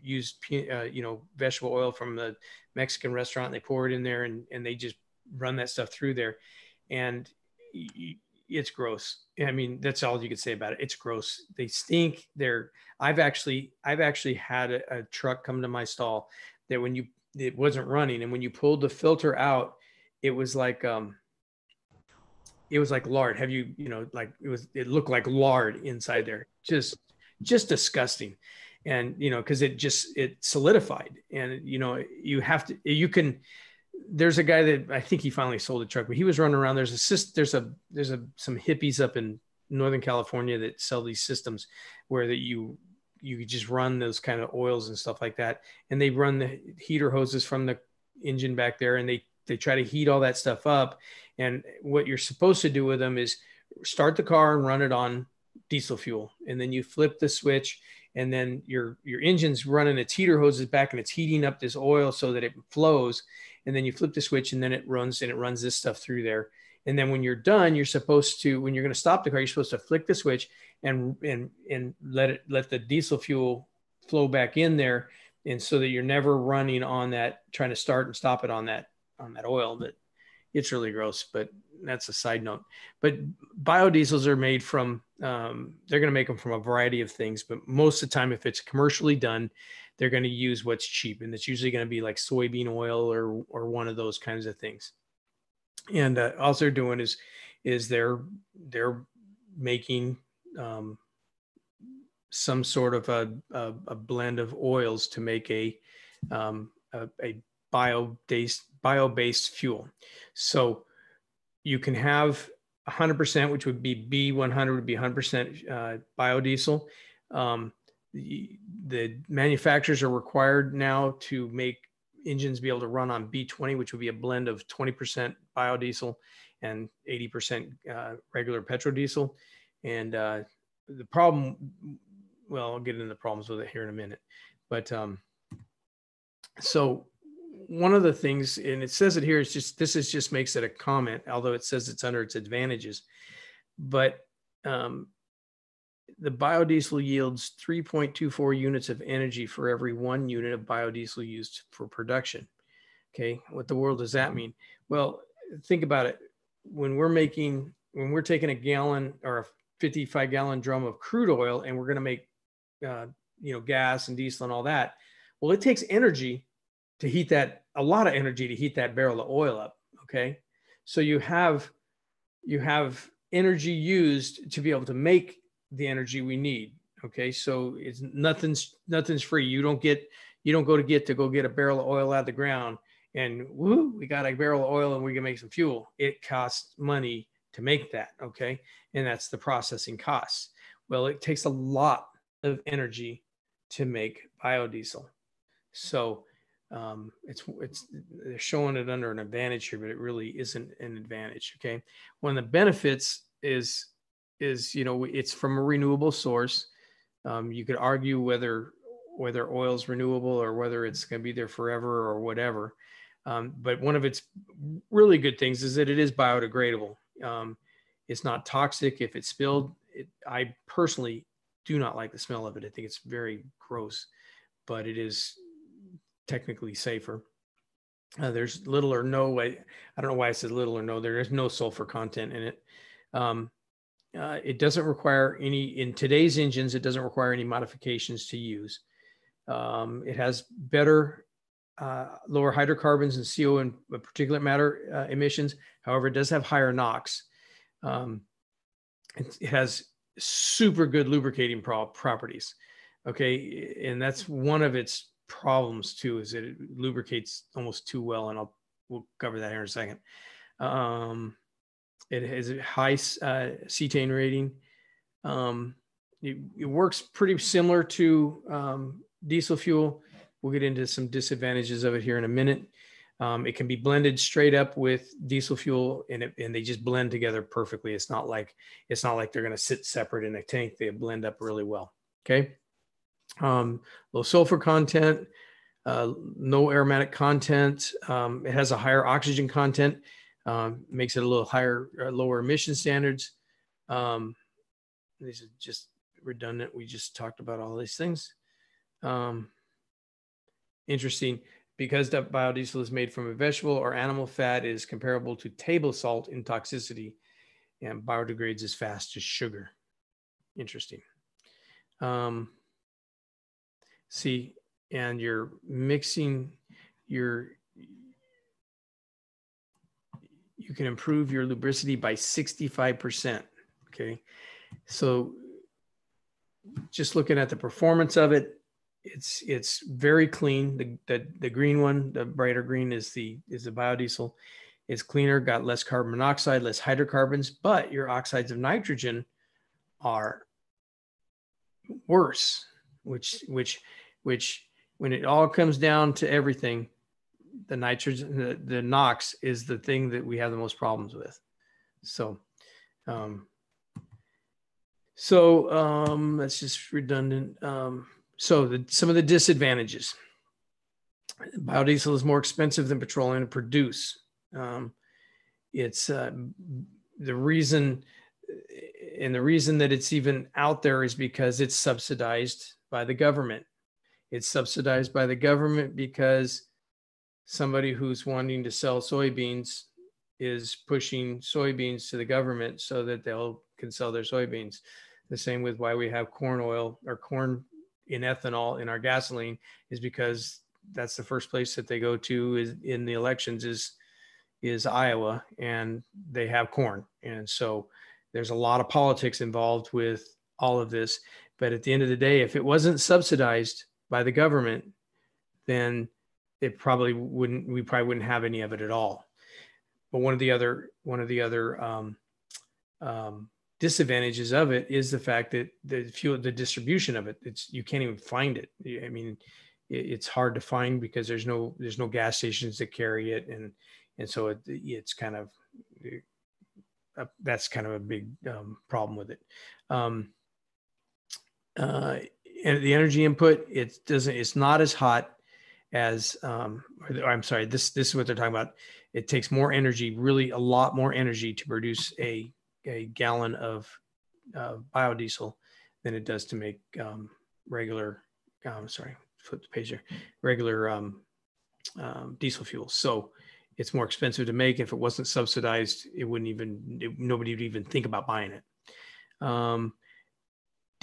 use uh, you know vegetable oil from the mexican restaurant and they pour it in there and, and they just run that stuff through there and it's gross. I mean, that's all you could say about it. It's gross. They stink. They're. I've actually, I've actually had a, a truck come to my stall that when you, it wasn't running, and when you pulled the filter out, it was like, um, it was like lard. Have you, you know, like it was, it looked like lard inside there. Just, just disgusting. And you know, because it just it solidified, and you know, you have to, you can there's a guy that I think he finally sold a truck, but he was running around. There's a system there's a there's a some hippies up in Northern California that sell these systems where that you you just run those kind of oils and stuff like that, and they run the heater hoses from the engine back there, and they they try to heat all that stuff up. And what you're supposed to do with them is start the car and run it on diesel fuel, and then you flip the switch and then your your engine's running its heater hoses back and it's heating up this oil so that it flows and then you flip the switch and then it runs and it runs this stuff through there. And then when you're done you're supposed to when you're going to stop the car you're supposed to flick the switch and and and let it let the diesel fuel flow back in there and so that you're never running on that trying to start and stop it on that on that oil but it's really gross. But that's a side note but biodiesels are made from um, they're going to make them from a variety of things but most of the time if it's commercially done they're going to use what's cheap and it's usually going to be like soybean oil or or one of those kinds of things and uh, all they're doing is is they're they're making um, some sort of a, a, a, blend of oils to make a um, a, a bio-based bio-based fuel. So you can have 100%, which would be B100 would be 100% uh, biodiesel. Um, the, the, manufacturers are required now to make engines be able to run on B20, which would be a blend of 20% biodiesel and 80% uh, regular petrodiesel. And uh, the problem, well, I'll get into the problems with it here in a minute. But um, so one of the things, and it says it here, is just this is just makes it a comment, although it says it's under its advantages. But um, the biodiesel yields 3.24 units of energy for every one unit of biodiesel used for production. Okay, what the world does that mean? Well, think about it. When we're making, when we're taking a gallon or a 55 gallon drum of crude oil and we're going to make, uh, you know, gas and diesel and all that, well, it takes energy to heat that a lot of energy to heat that barrel of oil up okay? So you have you have energy used to be able to make the energy we need okay? So it's nothing's nothing's free. You don't get you don't go to get to go get a barrel of oil out of the ground and woo we got a barrel of oil and we can make some fuel. It costs money to make that okay? And that's the processing costs. Well it takes a lot of energy to make biodiesel. So um, it's it's they're showing it under an advantage here, but it really isn't an advantage. Okay, one of the benefits is is you know it's from a renewable source. Um, you could argue whether whether oil is renewable or whether it's going to be there forever or whatever. Um, but one of its really good things is that it is biodegradable. Um, it's not toxic if it's spilled. It, I personally do not like the smell of it. I think it's very gross, but it is technically safer. Uh, there's little or no way. I don't know why I said little or no. There is no sulfur content in it. Um, uh, it doesn't require any in today's engines. It doesn't require any modifications to use. Um, it has better uh, lower hydrocarbons and CO and particulate matter uh, emissions. However, it does have higher NOx. Um, it, it, has super good lubricating pro- properties. Okay, and that's one of its problems too is that it lubricates almost too well, and I'll we'll cover that here in a second. Um, it has a high uh, cetane rating. Um, it, it, works pretty similar to um, diesel fuel. We'll get into some disadvantages of it here in a minute. Um, it can be blended straight up with diesel fuel, and, it, and they just blend together perfectly. It's not like it's not like they're going to sit separate in a tank. They blend up really well. Okay um, low sulfur content, uh, no aromatic content. Um, it has a higher oxygen content, um, makes it a little higher, uh, lower emission standards. Um, these are just redundant. We just talked about all these things. Um, interesting because that biodiesel is made from a vegetable or animal fat is comparable to table salt in toxicity and biodegrades as fast as sugar. Interesting. Um, see, and you're mixing your, you can improve your lubricity by 65%. Okay. So just looking at the performance of it, it's it's very clean. The, the the green one, the brighter green is the is the biodiesel. It's cleaner, got less carbon monoxide, less hydrocarbons, but your oxides of nitrogen are worse, which which which when it all comes down to everything, the nitrogen, the, the NOx is the thing that we have the most problems with. So, um, so um, that's just redundant. Um, so the, some of the disadvantages. Biodiesel is more expensive than petroleum to produce. Um, it's uh, the reason, and the reason that it's even out there is because it's subsidized by the government. It's subsidized by the government because somebody who's wanting to sell soybeans is pushing soybeans to the government so that they'll can sell their soybeans. The same with why we have corn oil or corn in ethanol in our gasoline is because that's the first place that they go to is in the elections is is Iowa, and they have corn, and so there's a lot of politics involved with all of this. But at the end of the day, if it wasn't subsidized by the government, then it probably wouldn't. We probably wouldn't have any of it at all. But one of the other one of the other um, um, disadvantages of it is the fact that the fuel, the distribution of it, it's you can't even find it. I mean, it, it's hard to find because there's no there's no gas stations that carry it, and and so it, it's kind of uh, that's kind of a big um, problem with it. Um, uh, the energy input, it doesn't, it's not as hot as, um, I'm sorry, this this is what they're talking about. It takes more energy, really a lot more energy to produce a a gallon of uh, biodiesel than it does to make um, regular. Um, sorry, flip the page here. Regular um, um, diesel fuel. So it's more expensive to make. If it wasn't subsidized, it wouldn't even it, nobody would even think about buying it. Um,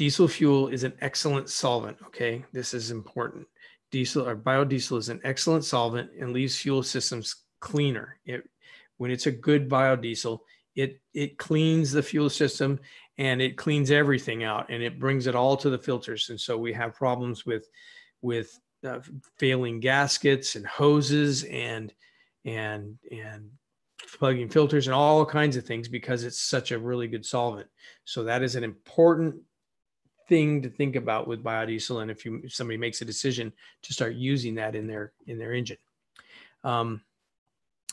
diesel fuel is an excellent solvent. Okay, this is important. Diesel or biodiesel is an excellent solvent and leaves fuel systems cleaner. It when it's a good biodiesel, it it cleans the fuel system and it cleans everything out and it brings it all to the filters. And so we have problems with with uh, failing gaskets and hoses and and and plugging filters and all kinds of things because it's such a really good solvent. So that is an important thing to think about with biodiesel. And if you if somebody makes a decision to start using that in their in their engine, um,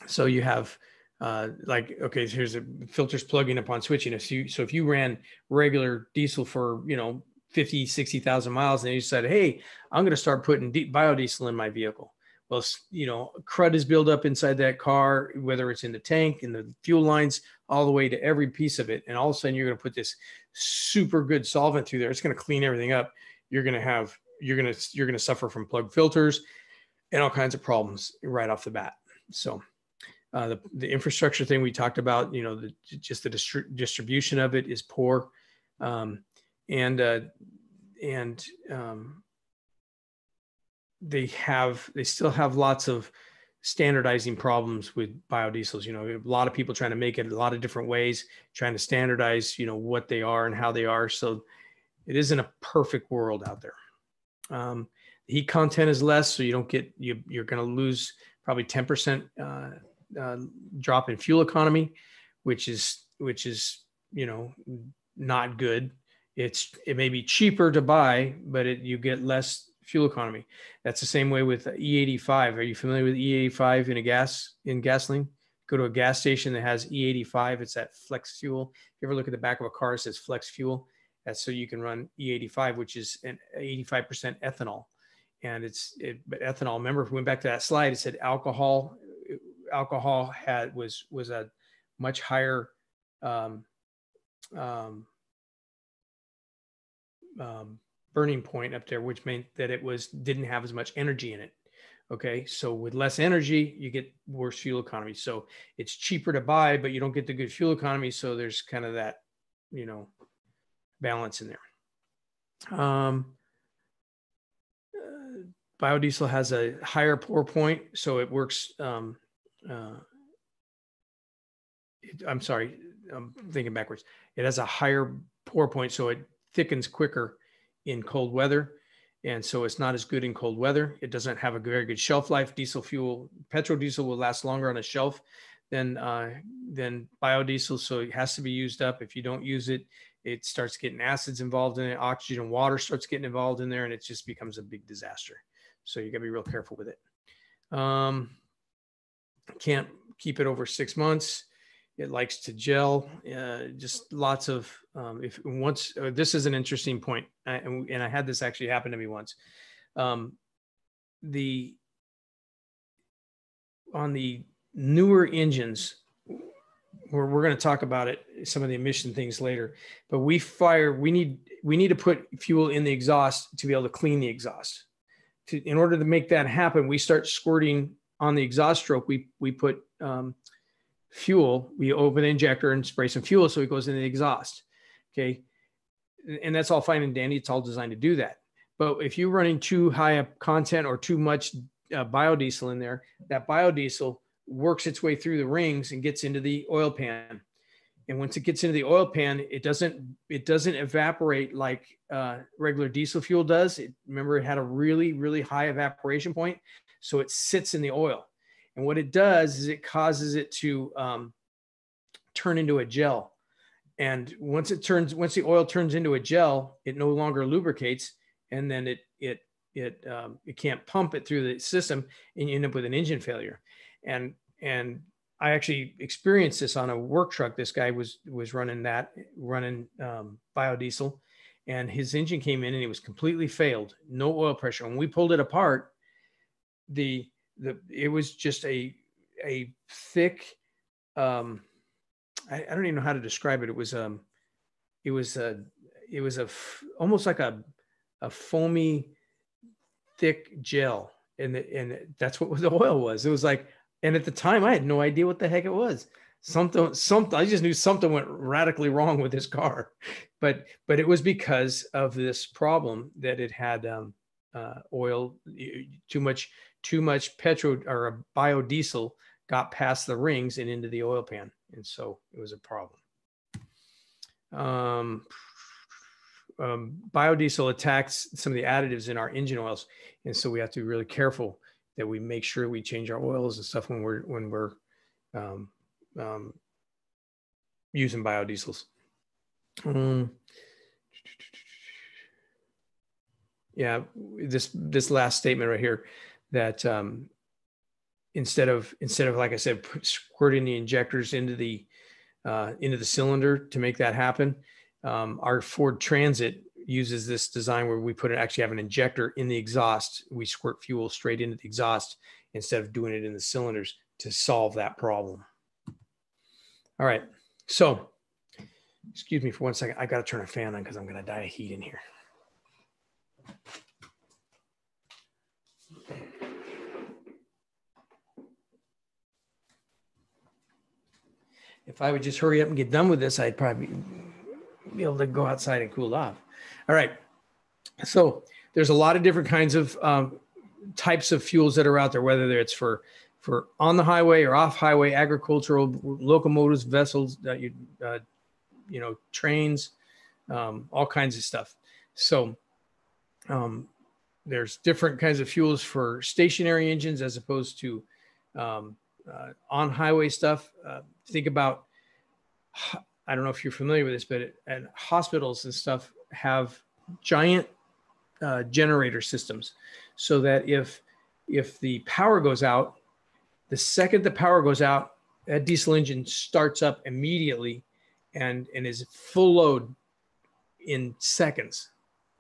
so you have uh, like okay, here's a filters plugging upon switching. If you so if you ran regular diesel for you know 50, 60,000 miles and you said, hey, I'm going to start putting biodiesel in my vehicle well, you know, crud is built up inside that car, whether it's in the tank, in the fuel lines, all the way to every piece of it. And all of a sudden, you're going to put this super good solvent through there. It's going to clean everything up. You're going to have, you're going to, you're going to suffer from plug filters and all kinds of problems right off the bat. So, uh, the, the infrastructure thing we talked about, you know, the, just the distri- distribution of it is poor. Um, and, uh, and, um, they have they still have lots of standardizing problems with biodiesels you know a lot of people trying to make it a lot of different ways trying to standardize you know what they are and how they are. So it isn't a perfect world out there. Um, the heat content is less so you don't get you, you're going to lose probably 10% uh, uh, drop in fuel economy which is which is you know not good. It's it may be cheaper to buy but it, you get less fuel economy. That's the same way with E85. Are you familiar with E85 in a gas in gasoline? Go to a gas station that has E85. It's that flex fuel. If you ever look at the back of a car, it says flex fuel. That's so you can run E85, which is an 85% ethanol. And it's it, but ethanol. Remember, if we went back to that slide, it said alcohol. Alcohol had was was a much higher um, um, um, burning point up there, which meant that it was didn't have as much energy in it. Okay, so with less energy, you get worse fuel economy. So it's cheaper to buy, but you don't get the good fuel economy. So there's kind of that, you know, balance in there. Um, uh, biodiesel has a higher pour point, so it works. Um, uh, it, I'm sorry, I'm thinking backwards. It has a higher pour point, so it thickens quicker in cold weather. And so it's not as good in cold weather. It doesn't have a very good shelf life. Diesel fuel, petrol diesel will last longer on a shelf than uh, than biodiesel. So it has to be used up. If you don't use it, it starts getting acids involved in it. Oxygen and water starts getting involved in there, and it just becomes a big disaster. So you got to be real careful with it. Um, can't keep it over six months. It likes to gel. Uh, just lots of um, if once uh, this is an interesting point, I, and, and, I had this actually happen to me once. Um, the on the newer engines, we're, we're going to talk about it some of the emission things later. But we fire we need we need to put fuel in the exhaust to be able to clean the exhaust. To, in order to make that happen, we start squirting on the exhaust stroke. We we put um, fuel, we open the injector and spray some fuel so it goes in the exhaust. Okay. And that's all fine and dandy. It's all designed to do that. But if you're running too high a content or too much uh, biodiesel in there, that biodiesel works its way through the rings and gets into the oil pan. And once it gets into the oil pan, it doesn't it doesn't evaporate like uh, regular diesel fuel does. It, remember, it had a really really high evaporation point, so it sits in the oil. And what it does is it causes it to um, turn into a gel. And once it turns, once the oil turns into a gel, it no longer lubricates, and then it it it um, it can't pump it through the system, and you end up with an engine failure. And and I actually experienced this on a work truck. This guy was was running that running um, biodiesel, and his engine came in and it was completely failed, no oil pressure. When we pulled it apart, the the it was just a a thick um, I, I don't even know how to describe it. It was um, it was a, it was a f- almost like a, a foamy, thick gel, and the, and that's what [LAUGHS] the oil was. It was like, and at the time I had no idea what the heck it was. Something, something. I just knew something went radically wrong with this car, [LAUGHS] but but it was because of this problem that it had um, uh, oil too much too much petrol or biodiesel got past the rings and into the oil pan. And so it was a problem. Um, um, biodiesel attacks some of the additives in our engine oils. And so we have to be really careful that we make sure we change our oils and stuff when we're, when we're um, um using biodiesels. Um, yeah, this, this last statement right here that um, instead of instead of like I said, squirting the injectors into the uh, into the cylinder to make that happen. Um, our Ford Transit uses this design where we put it actually have an injector in the exhaust. We squirt fuel straight into the exhaust instead of doing it in the cylinders to solve that problem. All right, so excuse me for one second. I got to turn a fan on because I'm going to die of heat in here. If I would just hurry up and get done with this, I'd probably be able to go outside and cool off. All right. So there's a lot of different kinds of um, types of fuels that are out there, whether it's for for on the highway or off highway, agricultural, locomotives, vessels, uh, you, uh, you know, trains, um, all kinds of stuff. So um, there's different kinds of fuels for stationary engines as opposed to um, uh, on highway stuff. Uh, think about, I don't know if you're familiar with this, but and hospitals and stuff have giant uh, generator systems, so that if if the power goes out, the second the power goes out, that diesel engine starts up immediately, and and is full load in seconds.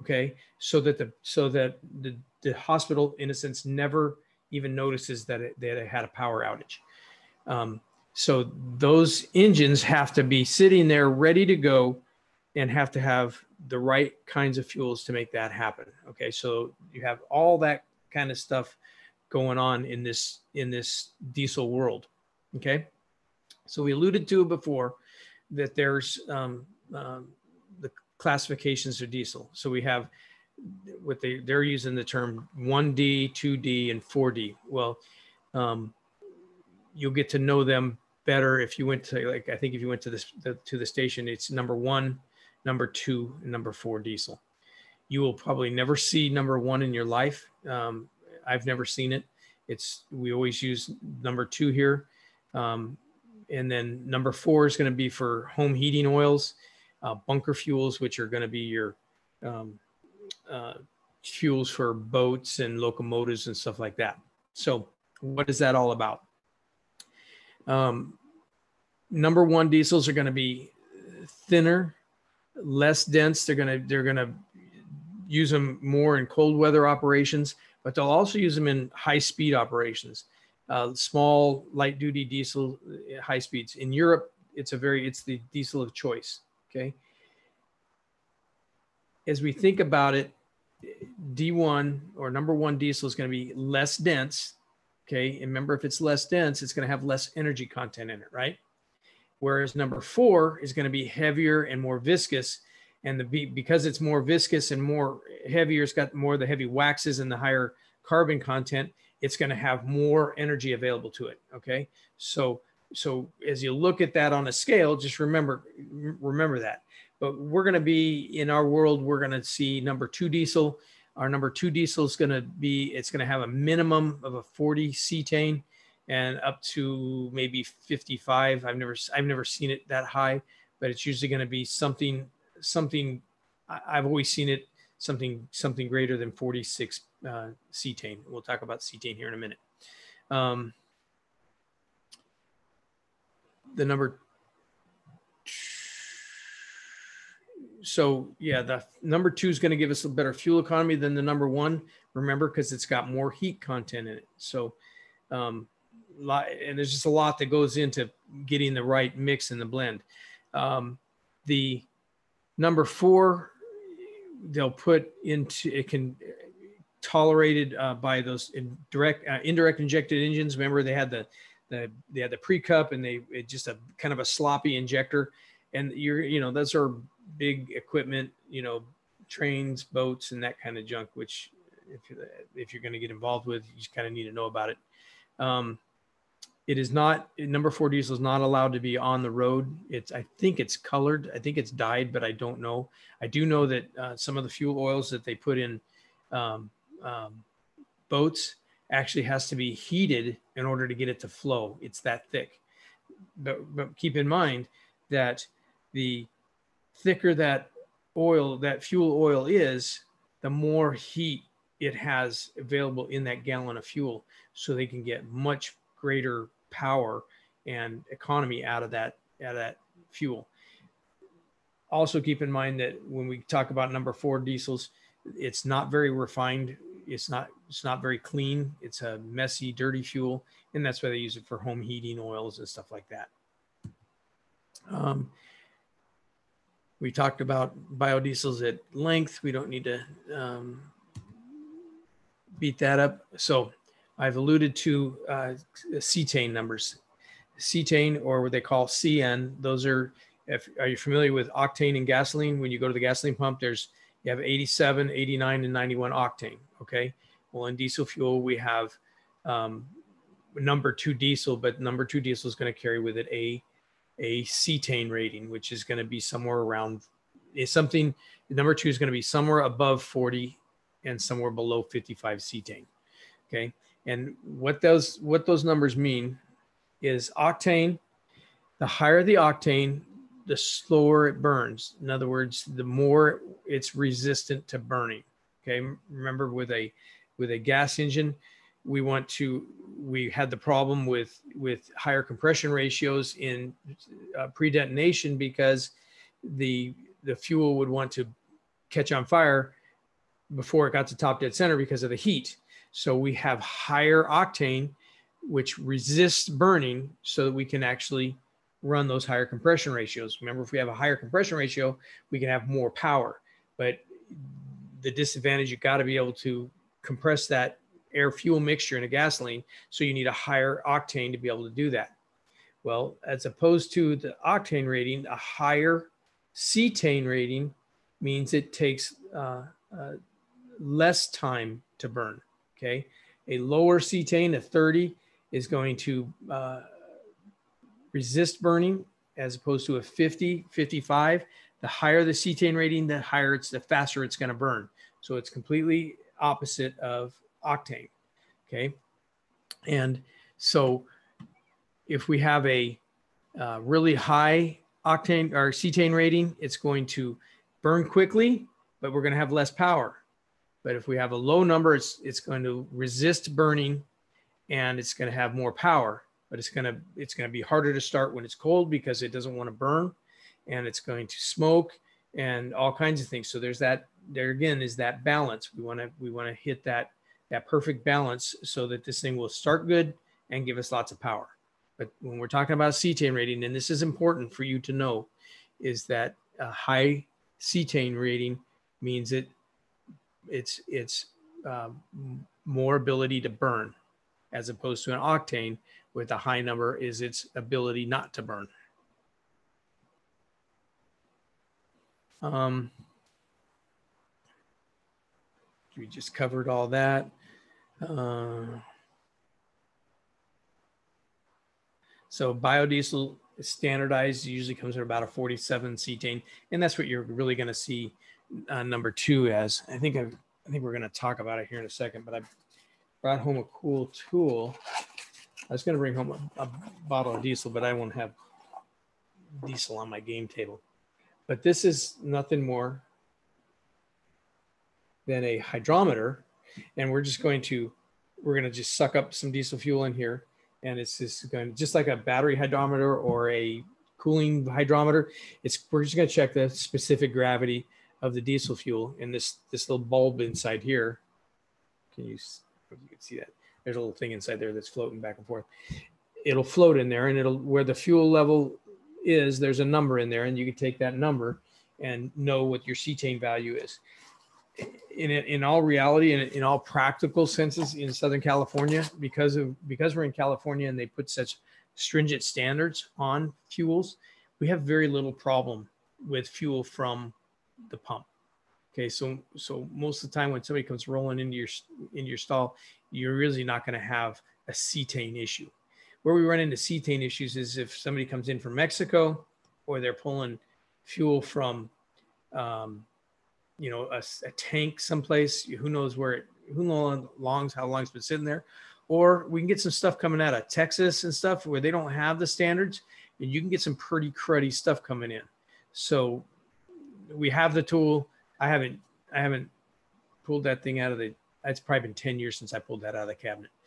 Okay, so that the so that the the hospital, in a sense, never even notices that it, that it had a power outage. Um, so those engines have to be sitting there ready to go and have to have the right kinds of fuels to make that happen. Okay, so you have all that kind of stuff going on in this in this diesel world. Okay, so we alluded to before that there's um, um, the classifications of diesel. So we have what they they're using the term 1D, 2D, and 4D. Well, um, you'll get to know them better if you went to like I think if you went to this the, to the station, it's number one, number two, and number four diesel. You will probably never see number one in your life. Um, I've never seen it. It's we always use number two here, um, and then number four is going to be for home heating oils, uh, bunker fuels, which are going to be your um, uh, fuels for boats and locomotives and stuff like that. So, what is that all about? Um, number one diesels are going to be thinner, less dense. They're going to they're going to use them more in cold weather operations, but they'll also use them in high speed operations. Uh, small light duty diesel uh, high speeds in Europe. It's a very it's the diesel of choice. Okay. As we think about it, D1 or number one diesel is going to be less dense Okay. And remember, if it's less dense, it's going to have less energy content in it, right? Whereas number four is going to be heavier and more viscous. And the because it's more viscous and more heavier, it's got more of the heavy waxes and the higher carbon content. it's going to have more energy available to it. Okay. So, so as you look at that on a scale, just remember, remember that. But we're going to be in our world, we're going to see number two diesel. Our number two diesel is going to be, it's going to have a minimum of a 40 cetane and up to maybe 55. I've never, I've never seen it that high, but it's usually going to be something, something. I've always seen it something, something greater than 46 uh, cetane. We'll talk about cetane here in a minute. Um, the number so yeah, the number two is going to give us a better fuel economy than the number one. Remember, because it's got more heat content in it. So, um, and there's just a lot that goes into getting the right mix in the blend. Um, the number four, they'll put into it can tolerated uh, by those direct uh, indirect injected engines. Remember, they had the the they had the pre cup and they it just a kind of a sloppy injector, and you're you know those are big equipment, you know, trains, boats, and that kind of junk. Which if if you're going to get involved with, you just kind of need to know about it. Um, it is not number four diesel is not allowed to be on the road. It's I think it's colored. I think it's dyed, but I don't know. I do know that uh, some of the fuel oils that they put in um, um, boats actually has to be heated in order to get it to flow. It's that thick. But, but keep in mind that the thicker that oil, that fuel oil is, the more heat it has available in that gallon of fuel. So they can get much greater power and economy out of that out of that fuel. Also keep in mind that when we talk about number four diesels, it's not very refined. It's not it's not very clean. It's a messy, dirty fuel, and that's why they use it for home heating oils and stuff like that. Um, we talked about biodiesels at length. We don't need to um, beat that up. So I've alluded to uh, cetane numbers. Cetane, or what they call CN, those are, if, are you familiar with octane in gasoline? When you go to the gasoline pump, there's, you have 87, 89, and 91 octane, okay? Well, in diesel fuel, we have um, number two diesel, but number two diesel is going to carry with it a, a cetane rating, which is going to be somewhere around, is something, number two is going to be somewhere above 40 and somewhere below 55 cetane, okay? And what those what those numbers mean is octane. The higher the octane, the slower it burns. In other words, the more it's resistant to burning. Okay. Remember, with a with a gas engine, we want to we had the problem with with higher compression ratios in uh, pre-detonation because the the fuel would want to catch on fire before it got to top dead center because of the heat so we have higher octane, which resists burning so that we can actually run those higher compression ratios. Remember, if we have a higher compression ratio, we can have more power. But the disadvantage, you've got to be able to compress that air fuel mixture in a gasoline. So you need a higher octane to be able to do that. Well, as opposed to the octane rating, a higher cetane rating means it takes uh, uh, less time to burn. Okay. A lower cetane, a 30, is going to uh, resist burning as opposed to a 50, 55. The higher the cetane rating, the higher it's, the faster it's going to burn. So it's completely opposite of octane. Okay. And so if we have a uh, really high octane or cetane rating, it's going to burn quickly, but we're going to have less power. But if we have a low number, it's, it's going to resist burning and it's going to have more power, but it's going to, it's going to be harder to start when it's cold because it doesn't want to burn and it's going to smoke and all kinds of things. So there's that, there again is that balance. We want to, we want to hit that, that perfect balance so that this thing will start good and give us lots of power. But when we're talking about cetane rating, and this is important for you to know, is that a high cetane rating means it it's it's um, more ability to burn as opposed to an octane with a high number is its ability not to burn. Um, we just covered all that. Uh, so biodiesel standardized usually comes at about a 47 cetane, and that's what you're really going to see uh, number two as. I think i I think we're going to talk about it here in a second, but I brought home a cool tool. I was going to bring home a, a bottle of diesel, but I won't have diesel on my game table. But this is nothing more than a hydrometer and we're just going to, we're going to just suck up some diesel fuel in here. And it's just going to just like a battery hydrometer or a cooling hydrometer. It's, we're just going to check the specific gravity of the diesel fuel in this, this little bulb inside here. Can you, you can see that? There's a little thing inside there that's floating back and forth. It'll float in there and it'll, where the fuel level is, there's a number in there and you can take that number and know what your cetane value is in in all reality and in, in all practical senses in Southern California, because of because we're in California and they put such stringent standards on fuels, we have very little problem with fuel from the pump. Okay, so so most of the time when somebody comes rolling into your into your stall, you're really not going to have a cetane issue. Where we run into cetane issues is if somebody comes in from Mexico or they're pulling fuel from um, you know a, a, tank someplace who knows where it who knows how long it's been sitting there. Or we can get some stuff coming out of texas and stuff where they don't have the standards and you can get some pretty cruddy stuff coming in. So we have the tool. I haven't i haven't pulled that thing out of the it's probably been 10 years since i pulled that out of the cabinet. [LAUGHS]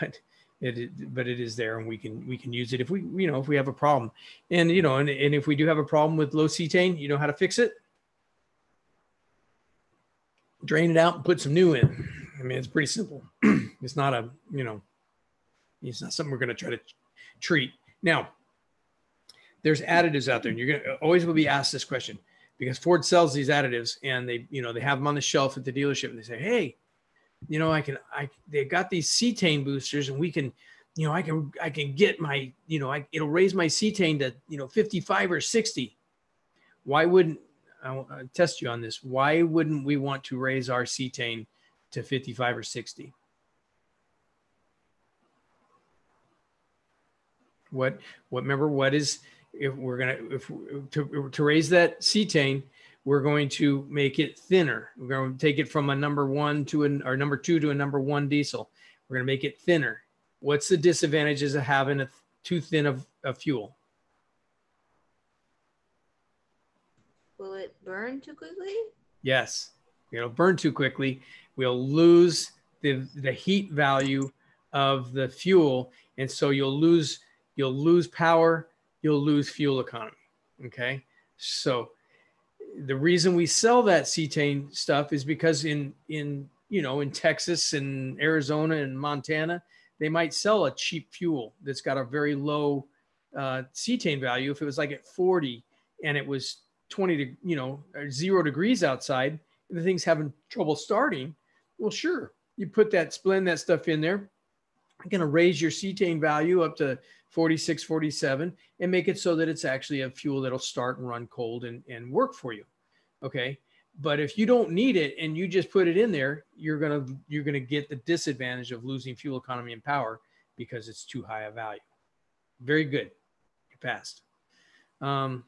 But it but it is there and we can we can use it if we you know if we have a problem. And you know and, and if we do have a problem with low cetane you know how to fix it drain it out and put some new in. I mean, it's pretty simple. [CLEARS THROAT] it's not a, you know, it's not something we're going to try to treat. Now, there's additives out there, and you're going to always will be asked this question because Ford sells these additives and they, you know, they have them on the shelf at the dealership and they say, hey, you know, I can, I, they got these cetane boosters and we can, you know, I can, I can get my, you know, I, it'll raise my cetane to, you know, 55 or 60. Why wouldn't, I'll, I'll uh, test you on this. Why wouldn't we want to raise our cetane to 55 or 60? What, what, remember what is, if we're going to, if to, to raise that cetane, we're going to make it thinner. We're going to take it from a number one to an, or number two to a number one diesel. We're going to make it thinner. What's the disadvantages of having a too thin of, of fuel? Will it burn too quickly? Yes, it'll burn too quickly. We'll lose the, the heat value of the fuel. And so you'll lose, you'll lose power, you'll lose fuel economy. Okay. So the reason we sell that cetane stuff is because in, in, you know, in Texas and Arizona and Montana, they might sell a cheap fuel that's got a very low uh, cetane value. If it was like at 40 and it was 20 to you know zero degrees outside the thing's having trouble starting well sure you put that blend that stuff in there going to raise your cetane value up to 46 47 and make it so that it's actually a fuel that'll start and run cold and, and work for you okay? But if you don't need it and you just put it in there you're going to you're going to get the disadvantage of losing fuel economy and power because it's too high a value. Very good. You passed. Um,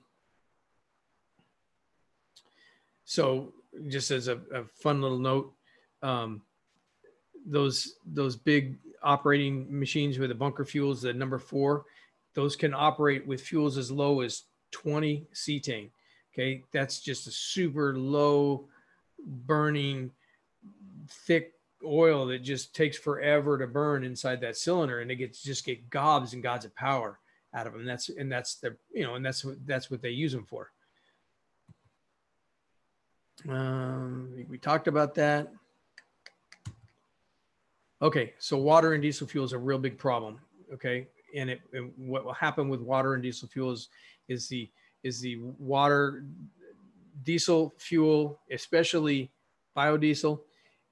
so just as a, a fun little note, um, those those big operating machines with the bunker fuels, the number four, those can operate with fuels as low as 20 cetane. Okay, that's just a super low burning, thick oil that just takes forever to burn inside that cylinder, and it gets just get gobs and gobs of power out of them. That's and that's the you know, and that's what that's what they use them for. Um, we talked about that. Okay, so water and diesel fuel is a real big problem. Okay, and it and what will happen with water and diesel fuels is the is the water diesel fuel, especially biodiesel,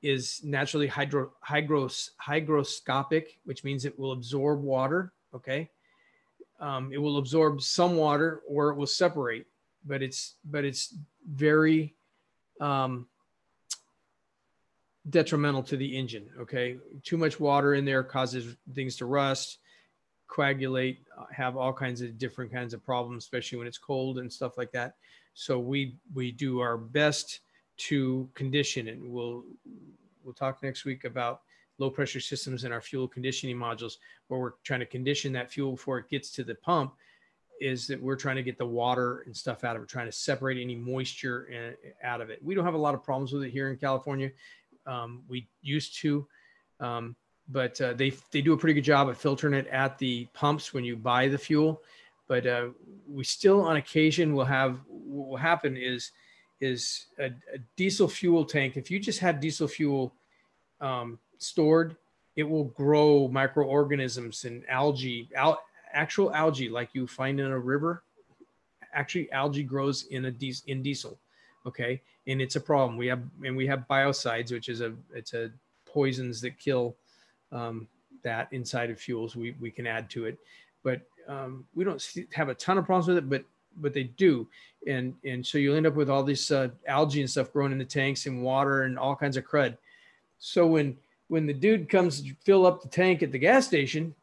is naturally hydro, hydros, hygroscopic, which means it will absorb water. Okay, um, it will absorb some water or it will separate, but it's but it's very um, detrimental to the engine. Okay, too much water in there causes things to rust. coagulate, uh, have all kinds of different kinds of problems, especially when it's cold and stuff like that. So we we do our best to condition it. We'll we'll talk next week about low pressure systems in our fuel conditioning modules where we're trying to condition that fuel before it gets to the pump is that we're trying to get the water and stuff out of it, trying to separate any moisture out of it. We don't have a lot of problems with it here in California. Um, we used to, um, but uh, they they do a pretty good job of filtering it at the pumps when you buy the fuel. But uh, we still, on occasion, will have what will happen is is a, a diesel fuel tank. If you just had diesel fuel um, stored, it will grow microorganisms and algae, al- actual algae like you find in a river. Actually, algae grows in a diesel, in diesel. Okay, and it's a problem. We have and we have biocides, which is a it's a poisons that kill um, that inside of fuels. We we can add to it, but um, we don't have a ton of problems with it. But but they do, and and so you'll end up with all this uh, algae and stuff growing in the tanks and water and all kinds of crud. So when when the dude comes to fill up the tank at the gas station,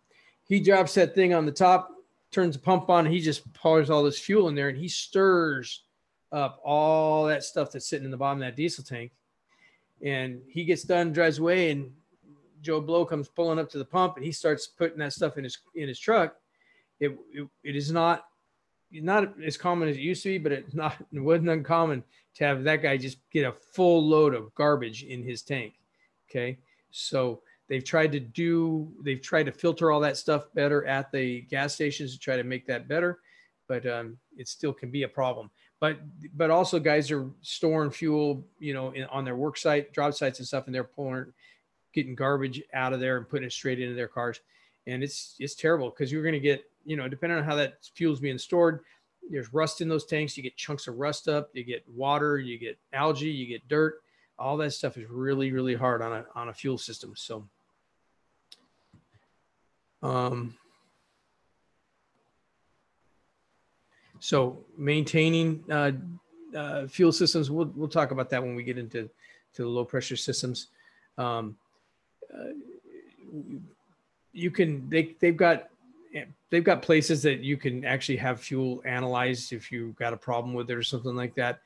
he drops that thing on the top, turns the pump on, and he just pours all this fuel in there, and he stirs up all that stuff that's sitting in the bottom of that diesel tank. And he gets done, drives away, and Joe Blow comes pulling up to the pump, and he starts putting that stuff in his in his truck. It it, it is not not as common as it used to be, but it's not it wasn't uncommon to have that guy just get a full load of garbage in his tank. Okay, so they've tried to do they've tried to filter all that stuff better at the gas stations to try to make that better, but um, it still can be a problem. But but also guys are storing fuel, you know, in, on their work site, job sites and stuff, and they're pulling getting garbage out of there and putting it straight into their cars, and it's it's terrible because you're going to get you know depending on how that fuel's being stored. There's rust in those tanks. You get chunks of rust up. You get water. You get algae. You get dirt all that stuff is really really hard on a on a fuel system so um so maintaining uh, uh, fuel systems we'll, we'll talk about that when we get into to the low pressure systems um, uh, you can they they've got they've got places that you can actually have fuel analyzed if you've got a problem with it or something like that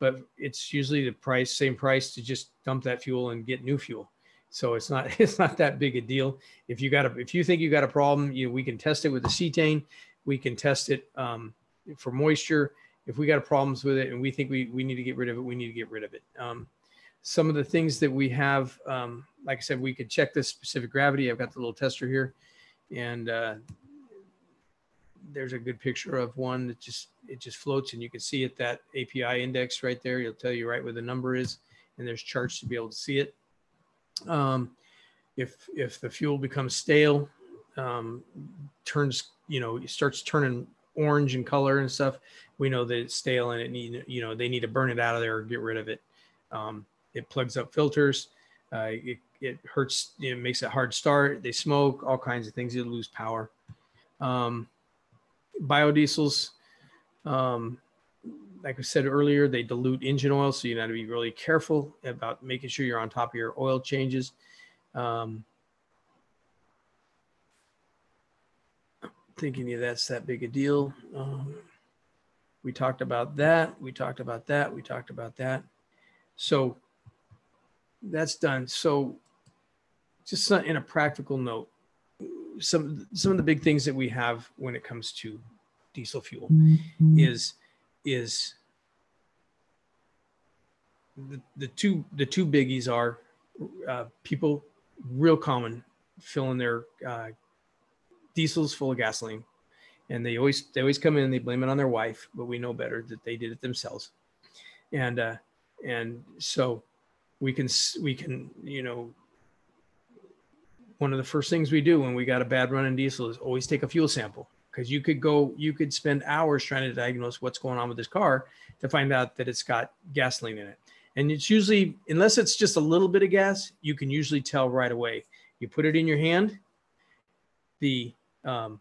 but it's usually the price, same price to just dump that fuel and get new fuel. So it's not [LAUGHS] it's not that big a deal. If you got a if you think you got a problem, you we can test it with the cetane. We can test it um, for moisture. If we got problems with it and we think we we need to get rid of it, we need to get rid of it. Um, some of the things that we have, um, like I said, we could check this specific gravity. I've got the little tester here, and uh, there's a good picture of one that just it just floats and you can see it that API index right there. It'll tell you right where the number is, and there's charts to be able to see it. Um, if if the fuel becomes stale, um, turns you know it starts turning orange in color and stuff, we know that it's stale and it need you know they need to burn it out of there or get rid of it. Um, it plugs up filters. Uh, it, it hurts. It makes it hard start. They smoke. All kinds of things. You lose power. Um, biodiesels, um, like I said earlier, they dilute engine oil, so you got to be really careful about making sure you're on top of your oil changes. Um, thinking of that's that big a deal. Um, we talked about that. We talked about that. We talked about that. So that's done. So just in a practical note, some some of the big things that we have when it comes to diesel fuel mm-hmm. is is the, the two the two biggies are uh, people real common filling their uh, diesels full of gasoline. And they always they always come in and they blame it on their wife but we know better that they did it themselves. And uh and so we can we can you know one of the first things we do when we got a bad run in diesel is always take a fuel sample because you could go you could spend hours trying to diagnose what's going on with this car to find out that it's got gasoline in it. And it's usually unless it's just a little bit of gas you can usually tell right away. You put it in your hand the um,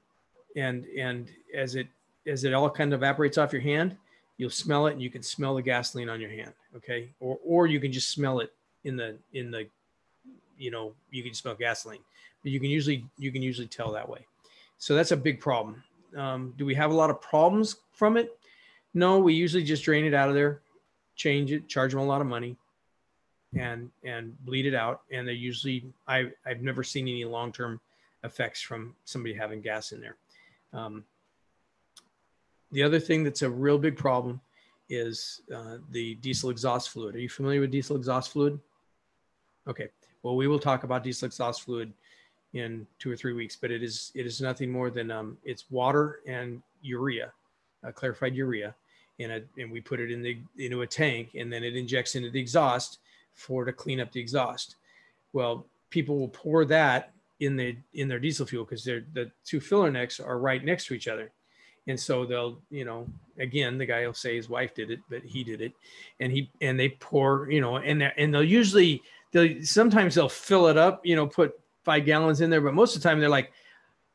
and and as it as it all kind of evaporates off your hand you'll smell it and you can smell the gasoline on your hand okay? Or or you can just smell it in the in the you know you can smell gasoline. But you can usually you can usually tell that way so that's a big problem. Um, do we have a lot of problems from it? No, we usually just drain it out of there, change it, charge them a lot of money, and and bleed it out. And they usually I I've never seen any long term effects from somebody having gas in there. Um, the other thing that's a real big problem is uh, the diesel exhaust fluid. Are you familiar with diesel exhaust fluid? Okay. Well, we will talk about diesel exhaust fluid in two or three weeks, but it is it is nothing more than um, it's water and urea, uh, clarified urea, in a, and we put it in the into a tank, and then it injects into the exhaust for to clean up the exhaust. Well, people will pour that in the in their diesel fuel because they're the two filler necks are right next to each other. And so they'll you know again the guy will say his wife did it but he did it. And he and they pour you know and and they'll usually they'll sometimes they'll fill it up you know put five gallons in there but most of the time they're like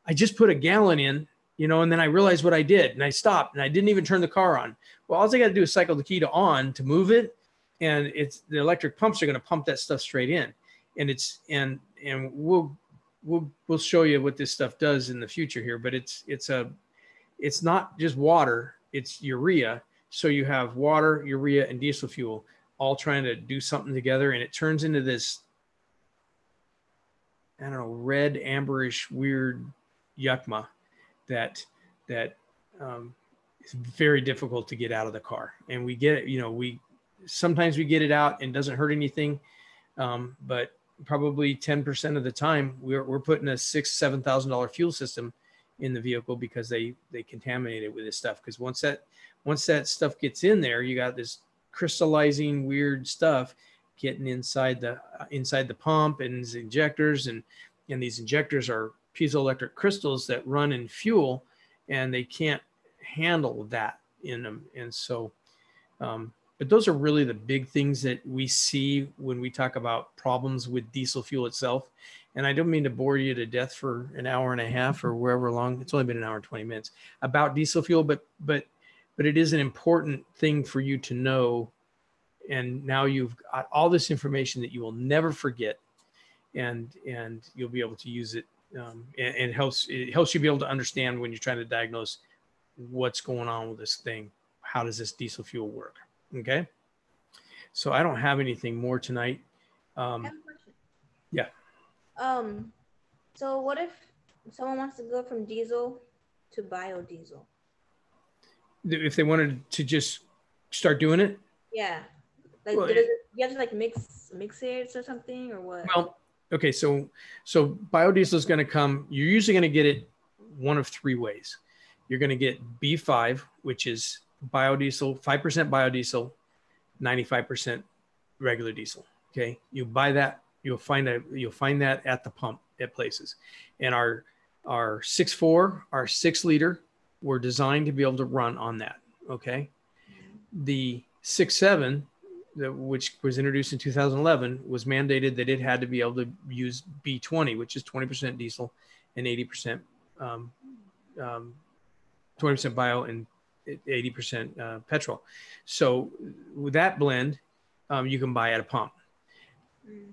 i just put a gallon in you know and then i realized what i did and i stopped and i didn't even turn the car on well all i got to do is cycle the key to on to move it and it's the electric pumps are going to pump that stuff straight in and it's and and we'll we'll we'll show you what this stuff does in the future here but it's it's a it's not just water, it's urea. So you have water, urea, and diesel fuel all trying to do something together, and it turns into this, I don't know, red, amberish, weird yuckma that that um, is very difficult to get out of the car. And we get it, you know, we sometimes we get it out and doesn't hurt anything, um, but probably 10% of the time we're, we're putting a six, seven thousand dollar fuel system in the vehicle because they they contaminate it with this stuff because once that once that stuff gets in there you got this crystallizing weird stuff getting inside the uh, inside the pump and these injectors and and these injectors are piezoelectric crystals that run in fuel and they can't handle that in them and so um, but those are really the big things that we see when we talk about problems with diesel fuel itself and I don't mean to bore you to death for an hour and a half or wherever long. It's only been an hour and 20 minutes about diesel fuel, but but but it is an important thing for you to know. And now you've got all this information that you will never forget, and and you'll be able to use it. Um, and, and it helps it helps you be able to understand when you're trying to diagnose what's going on with this thing. How does this diesel fuel work? Okay. So I don't have anything more tonight. Um, yeah. Um, so what if someone wants to go from diesel to biodiesel? If they wanted to just start doing it? Yeah. Like, well, it, you have to like mix mix it or something or what? Well, okay. So so biodiesel is going to come. You're usually going to get it one of three ways. You're going to get B5, which is biodiesel, five percent biodiesel, ninety five percent regular diesel. Okay, you buy that You'll find that you'll find that at the pump at places. And our our six four, our six liter, were designed to be able to run on that. Okay. The six seven, which was introduced in 2011, was mandated that it had to be able to use B20, which is 20% diesel and 80% um, um, 20% bio and 80% uh, petrol. So with that blend, um, you can buy at a pump.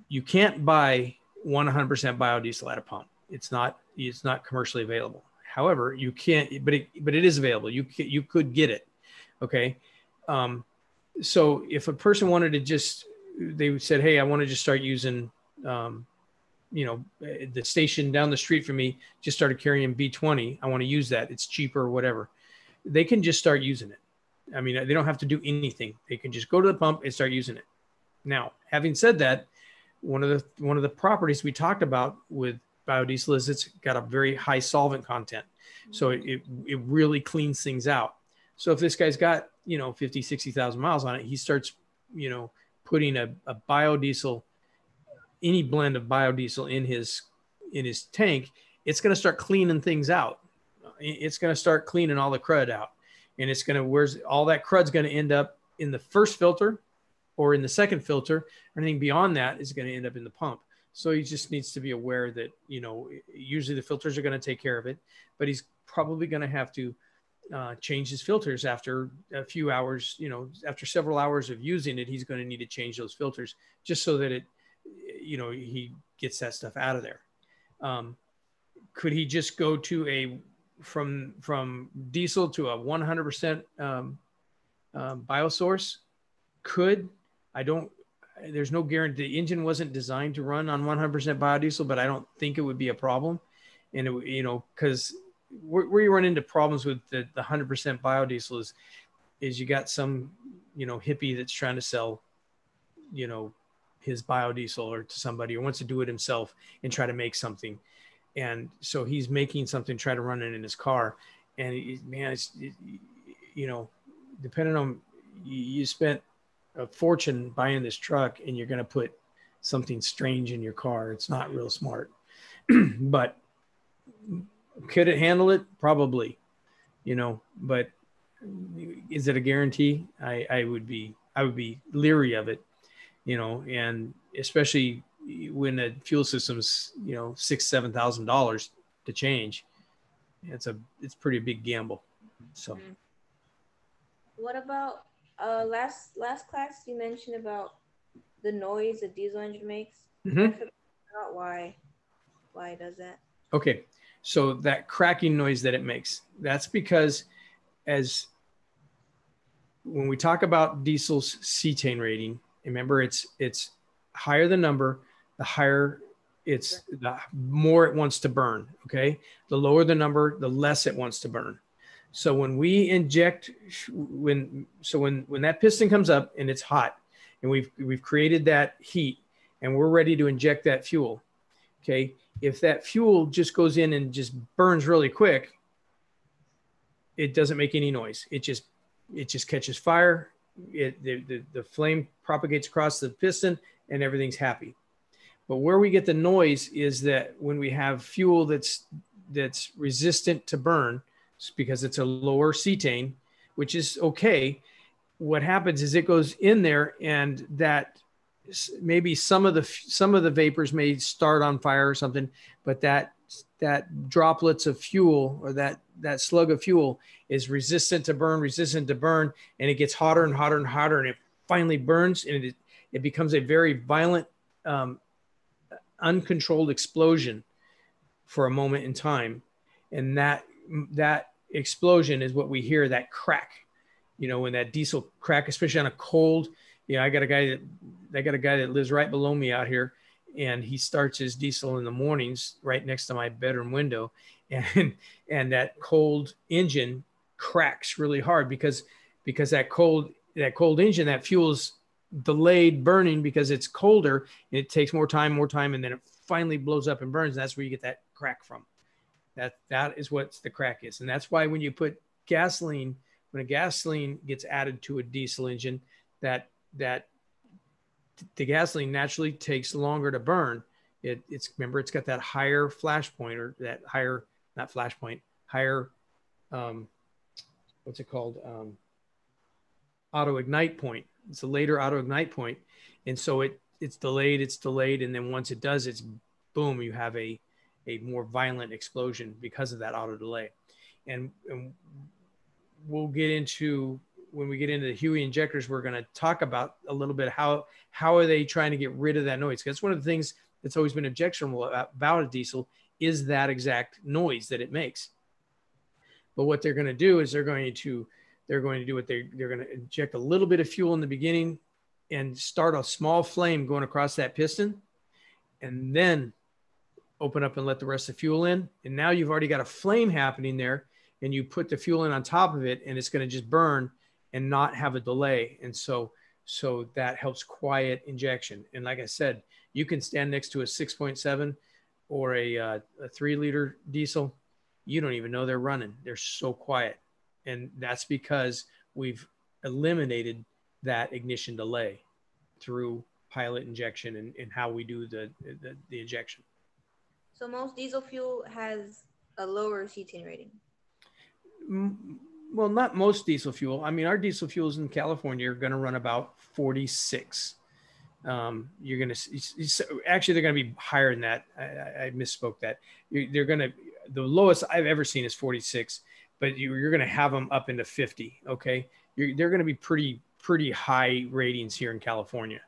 You can't buy 100% biodiesel at a pump. It's not it's not commercially available. However, you can't, but it but it is available. You you could get it. Okay. Um, so if a person wanted to just they said, hey, I want to just start using, um, you know, the station down the street from me just started carrying B20. I want to use that. It's cheaper or whatever. They can just start using it. I mean, they don't have to do anything. They can just go to the pump and start using it. Now, having said that, one of the one of the properties we talked about with biodiesel is it's got a very high solvent content so it, it, it really cleans things out so if this guy's got you know 50 60,000 miles on it he starts you know putting a, a biodiesel any blend of biodiesel in his in his tank it's going to start cleaning things out. It's going to start cleaning all the crud out. And it's going to where's all that crud's going to end up in the first filter or in the second filter, anything beyond that is going to end up in the pump. So he just needs to be aware that, you know, usually the filters are going to take care of it, but he's probably going to have to uh, change his filters after a few hours, you know, after several hours of using it, he's going to need to change those filters just so that it, you know, he gets that stuff out of there. Um, could he just go to a from from diesel to a 100% um, um, biosource? Could I don't. There's no guarantee. The engine wasn't designed to run on 100% biodiesel, but I don't think it would be a problem. And it, you know, because where, where, you run into problems with the, the 100% biodiesel is is you got some you know hippie that's trying to sell you know his biodiesel or to somebody or wants to do it himself and try to make something. And so he's making something try to run it in his car. And it, man it's it, you know depending on you spent a fortune buying this truck and you're going to put something strange in your car. It's not real smart. [CLEARS THROAT] But could it handle it? Probably you know but is it a guarantee? I i would be i would be leery of it you know and especially when the fuel system's you know six seven thousand dollars to change it's a it's pretty big gamble so. Mm-hmm. what about uh last last class you mentioned about the noise a diesel engine makes? Mm-hmm. why why does that. Okay so that cracking noise that it makes that's because as when we talk about diesel's cetane rating remember it's it's higher the number the higher it's the more it wants to burn. Okay. The lower the number, the less it wants to burn. So when we inject, when so when when that piston comes up and it's hot, and we've we've created that heat, and we're ready to inject that fuel. Okay. If that fuel just goes in and just burns really quick, it doesn't make any noise. It just it just catches fire. It the, the, the flame propagates across the piston, and everything's happy. But where we get the noise is that when we have fuel that's that's resistant to burn because it's a lower cetane, which is okay. What happens is it goes in there and that maybe some of the some of the vapors may start on fire or something, but that that droplets of fuel or that that slug of fuel is resistant to burn, resistant to burn, and it gets hotter and hotter and hotter, and it finally burns, and it it becomes a very violent um, uncontrolled explosion for a moment in time. And that that explosion is what we hear that crack you know when that diesel crack especially on a cold know i got a guy that i got a guy that lives right below me out here and he starts his diesel in the mornings right next to my bedroom window [LAUGHS] and and that cold engine cracks really hard because because that cold that cold engine that fuels delayed burning because it's colder and it takes more time, more time, and then it finally blows up and burns. And that's where you get that crack from. That that is what the crack is, and that's why when you put gasoline, when a gasoline gets added to a diesel engine, that that the gasoline naturally takes longer to burn. It, it's remember it's got that higher flash point or that higher not flash point higher um, what's it called? Um, auto ignite point. It's a later auto ignite point, and so it it's delayed, it's delayed, and then once it does, it's boom, you have a a more violent explosion because of that auto delay, and, and we'll get into when we get into the HEUI injectors, we're going to talk about a little bit how how are they trying to get rid of that noise? Because one of the things that's always been objectionable about a diesel is that exact noise that it makes. But what they're going to do is they're going to they're going to do what they they're going to inject a little bit of fuel in the beginning and start a small flame going across that piston and then open up and let the rest of the fuel in and now you've already got a flame happening there and you put the fuel in on top of it and it's going to just burn and not have a delay. And so so that helps quiet injection. And like i said you can stand next to a 6.7 or a, uh, a three liter diesel. You don't even know they're running. They're so quiet. And that's because we've eliminated that ignition delay through pilot injection and, and how we do the, the, the injection. So most diesel fuel has a lower cetane rating. Well, not most diesel fuel. I mean, our diesel fuels in California are going to run about 46. Um, you're going to actually they're going to be higher than that. I, I misspoke that. You're, they're going to the lowest I've ever seen is 46 but you, are going to have them up into 50. Okay. You're, they're going to be pretty, pretty high ratings here in California.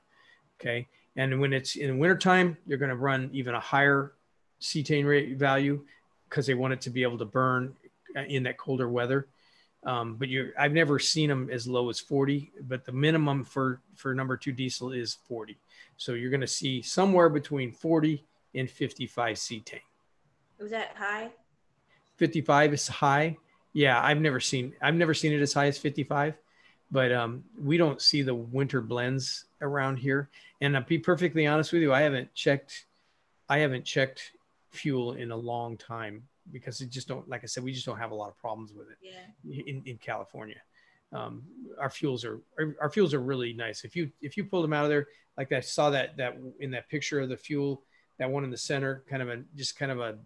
Okay. And when it's in wintertime, you're going to run even a higher cetane rate value. because they want it to be able to burn uh, in that colder weather. Um, but you I've never seen them as low as 40, but the minimum for for number two diesel is 40. So you're going to see somewhere between 40 and 55 C cetane. Was that high? 55 is high. Yeah, I've never seen I've never seen it as high as 55, but um, we don't see the winter blends around here. And I'll be perfectly honest with you, I haven't checked I haven't checked fuel in a long time because it just don't like I said we just don't have a lot of problems with it yeah. in, in California. Um, our fuels are our, our fuels are really nice. If you if you pull them out of there, like I saw that that in that picture of the fuel, that one in the center, kind of a just kind of a,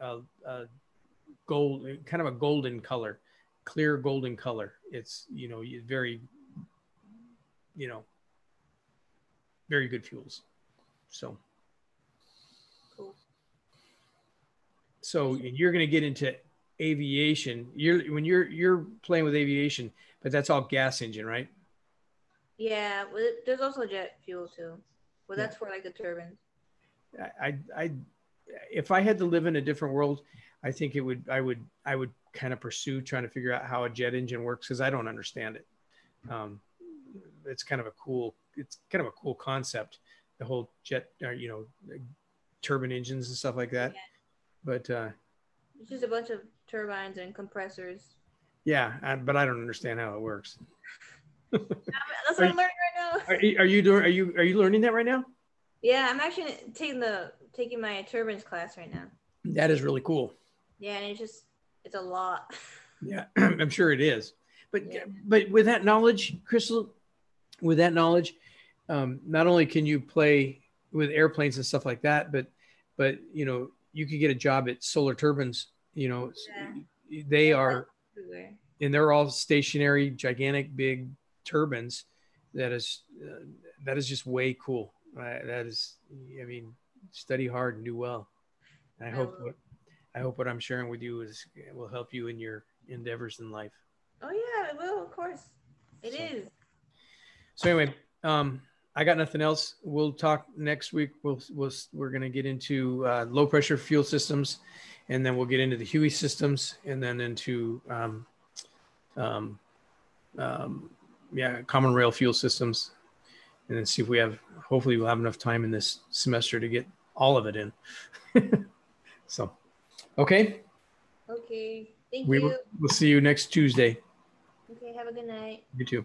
a, a gold, kind of a golden color, clear golden color. It's you know very, you know, very good fuels. So. So you're going to get into aviation. You're when you're you're playing with aviation, but that's all gas engine, right? Yeah, well, there's also jet fuel too. Well, that's yeah. for like the turbines. I, I, if I had to live in a different world, I think it would. I would. I would kind of pursue trying to figure out how a jet engine works because I don't understand it. Um, it's kind of a cool. It's kind of a cool concept. The whole jet, uh, you know, turbine engines and stuff like that. Yeah but uh, it's just a bunch of turbines and compressors. Yeah, I, but I don't understand how it works. [LAUGHS] That's what I'm learning right now. Are you, are you doing? Are you are you learning that right now? Yeah, I'm actually taking the taking my turbines class right now. That is really cool. Yeah, and it's just it's a lot. [LAUGHS] Yeah, [CLEARS THROAT] I'm sure it is. But yeah. but with that knowledge, Crystal, with that knowledge, um, not only can you play with airplanes and stuff like that, but but you know you could get a job at Solar Turbines. You know, yeah. they are, and they're all stationary, gigantic, big turbines. That is uh, that is just way cool. Uh, that is, I mean, study hard and do well. I, I hope what I hope what I'm sharing with you is will help you in your endeavors in life. Oh yeah, it will. Of course, it so, is. So anyway, um, I got nothing else. We'll talk next week. We'll, we'll we're going to get into uh, low pressure fuel systems, and then we'll get into the HEUI systems, and then into um, um, um, yeah, common rail fuel systems, and then see if we have. Hopefully, we'll have enough time in this semester to get all of it in. [LAUGHS] so, okay. Okay. Thank we you. Will, we'll see you next Tuesday. Okay. Have a good night. You too.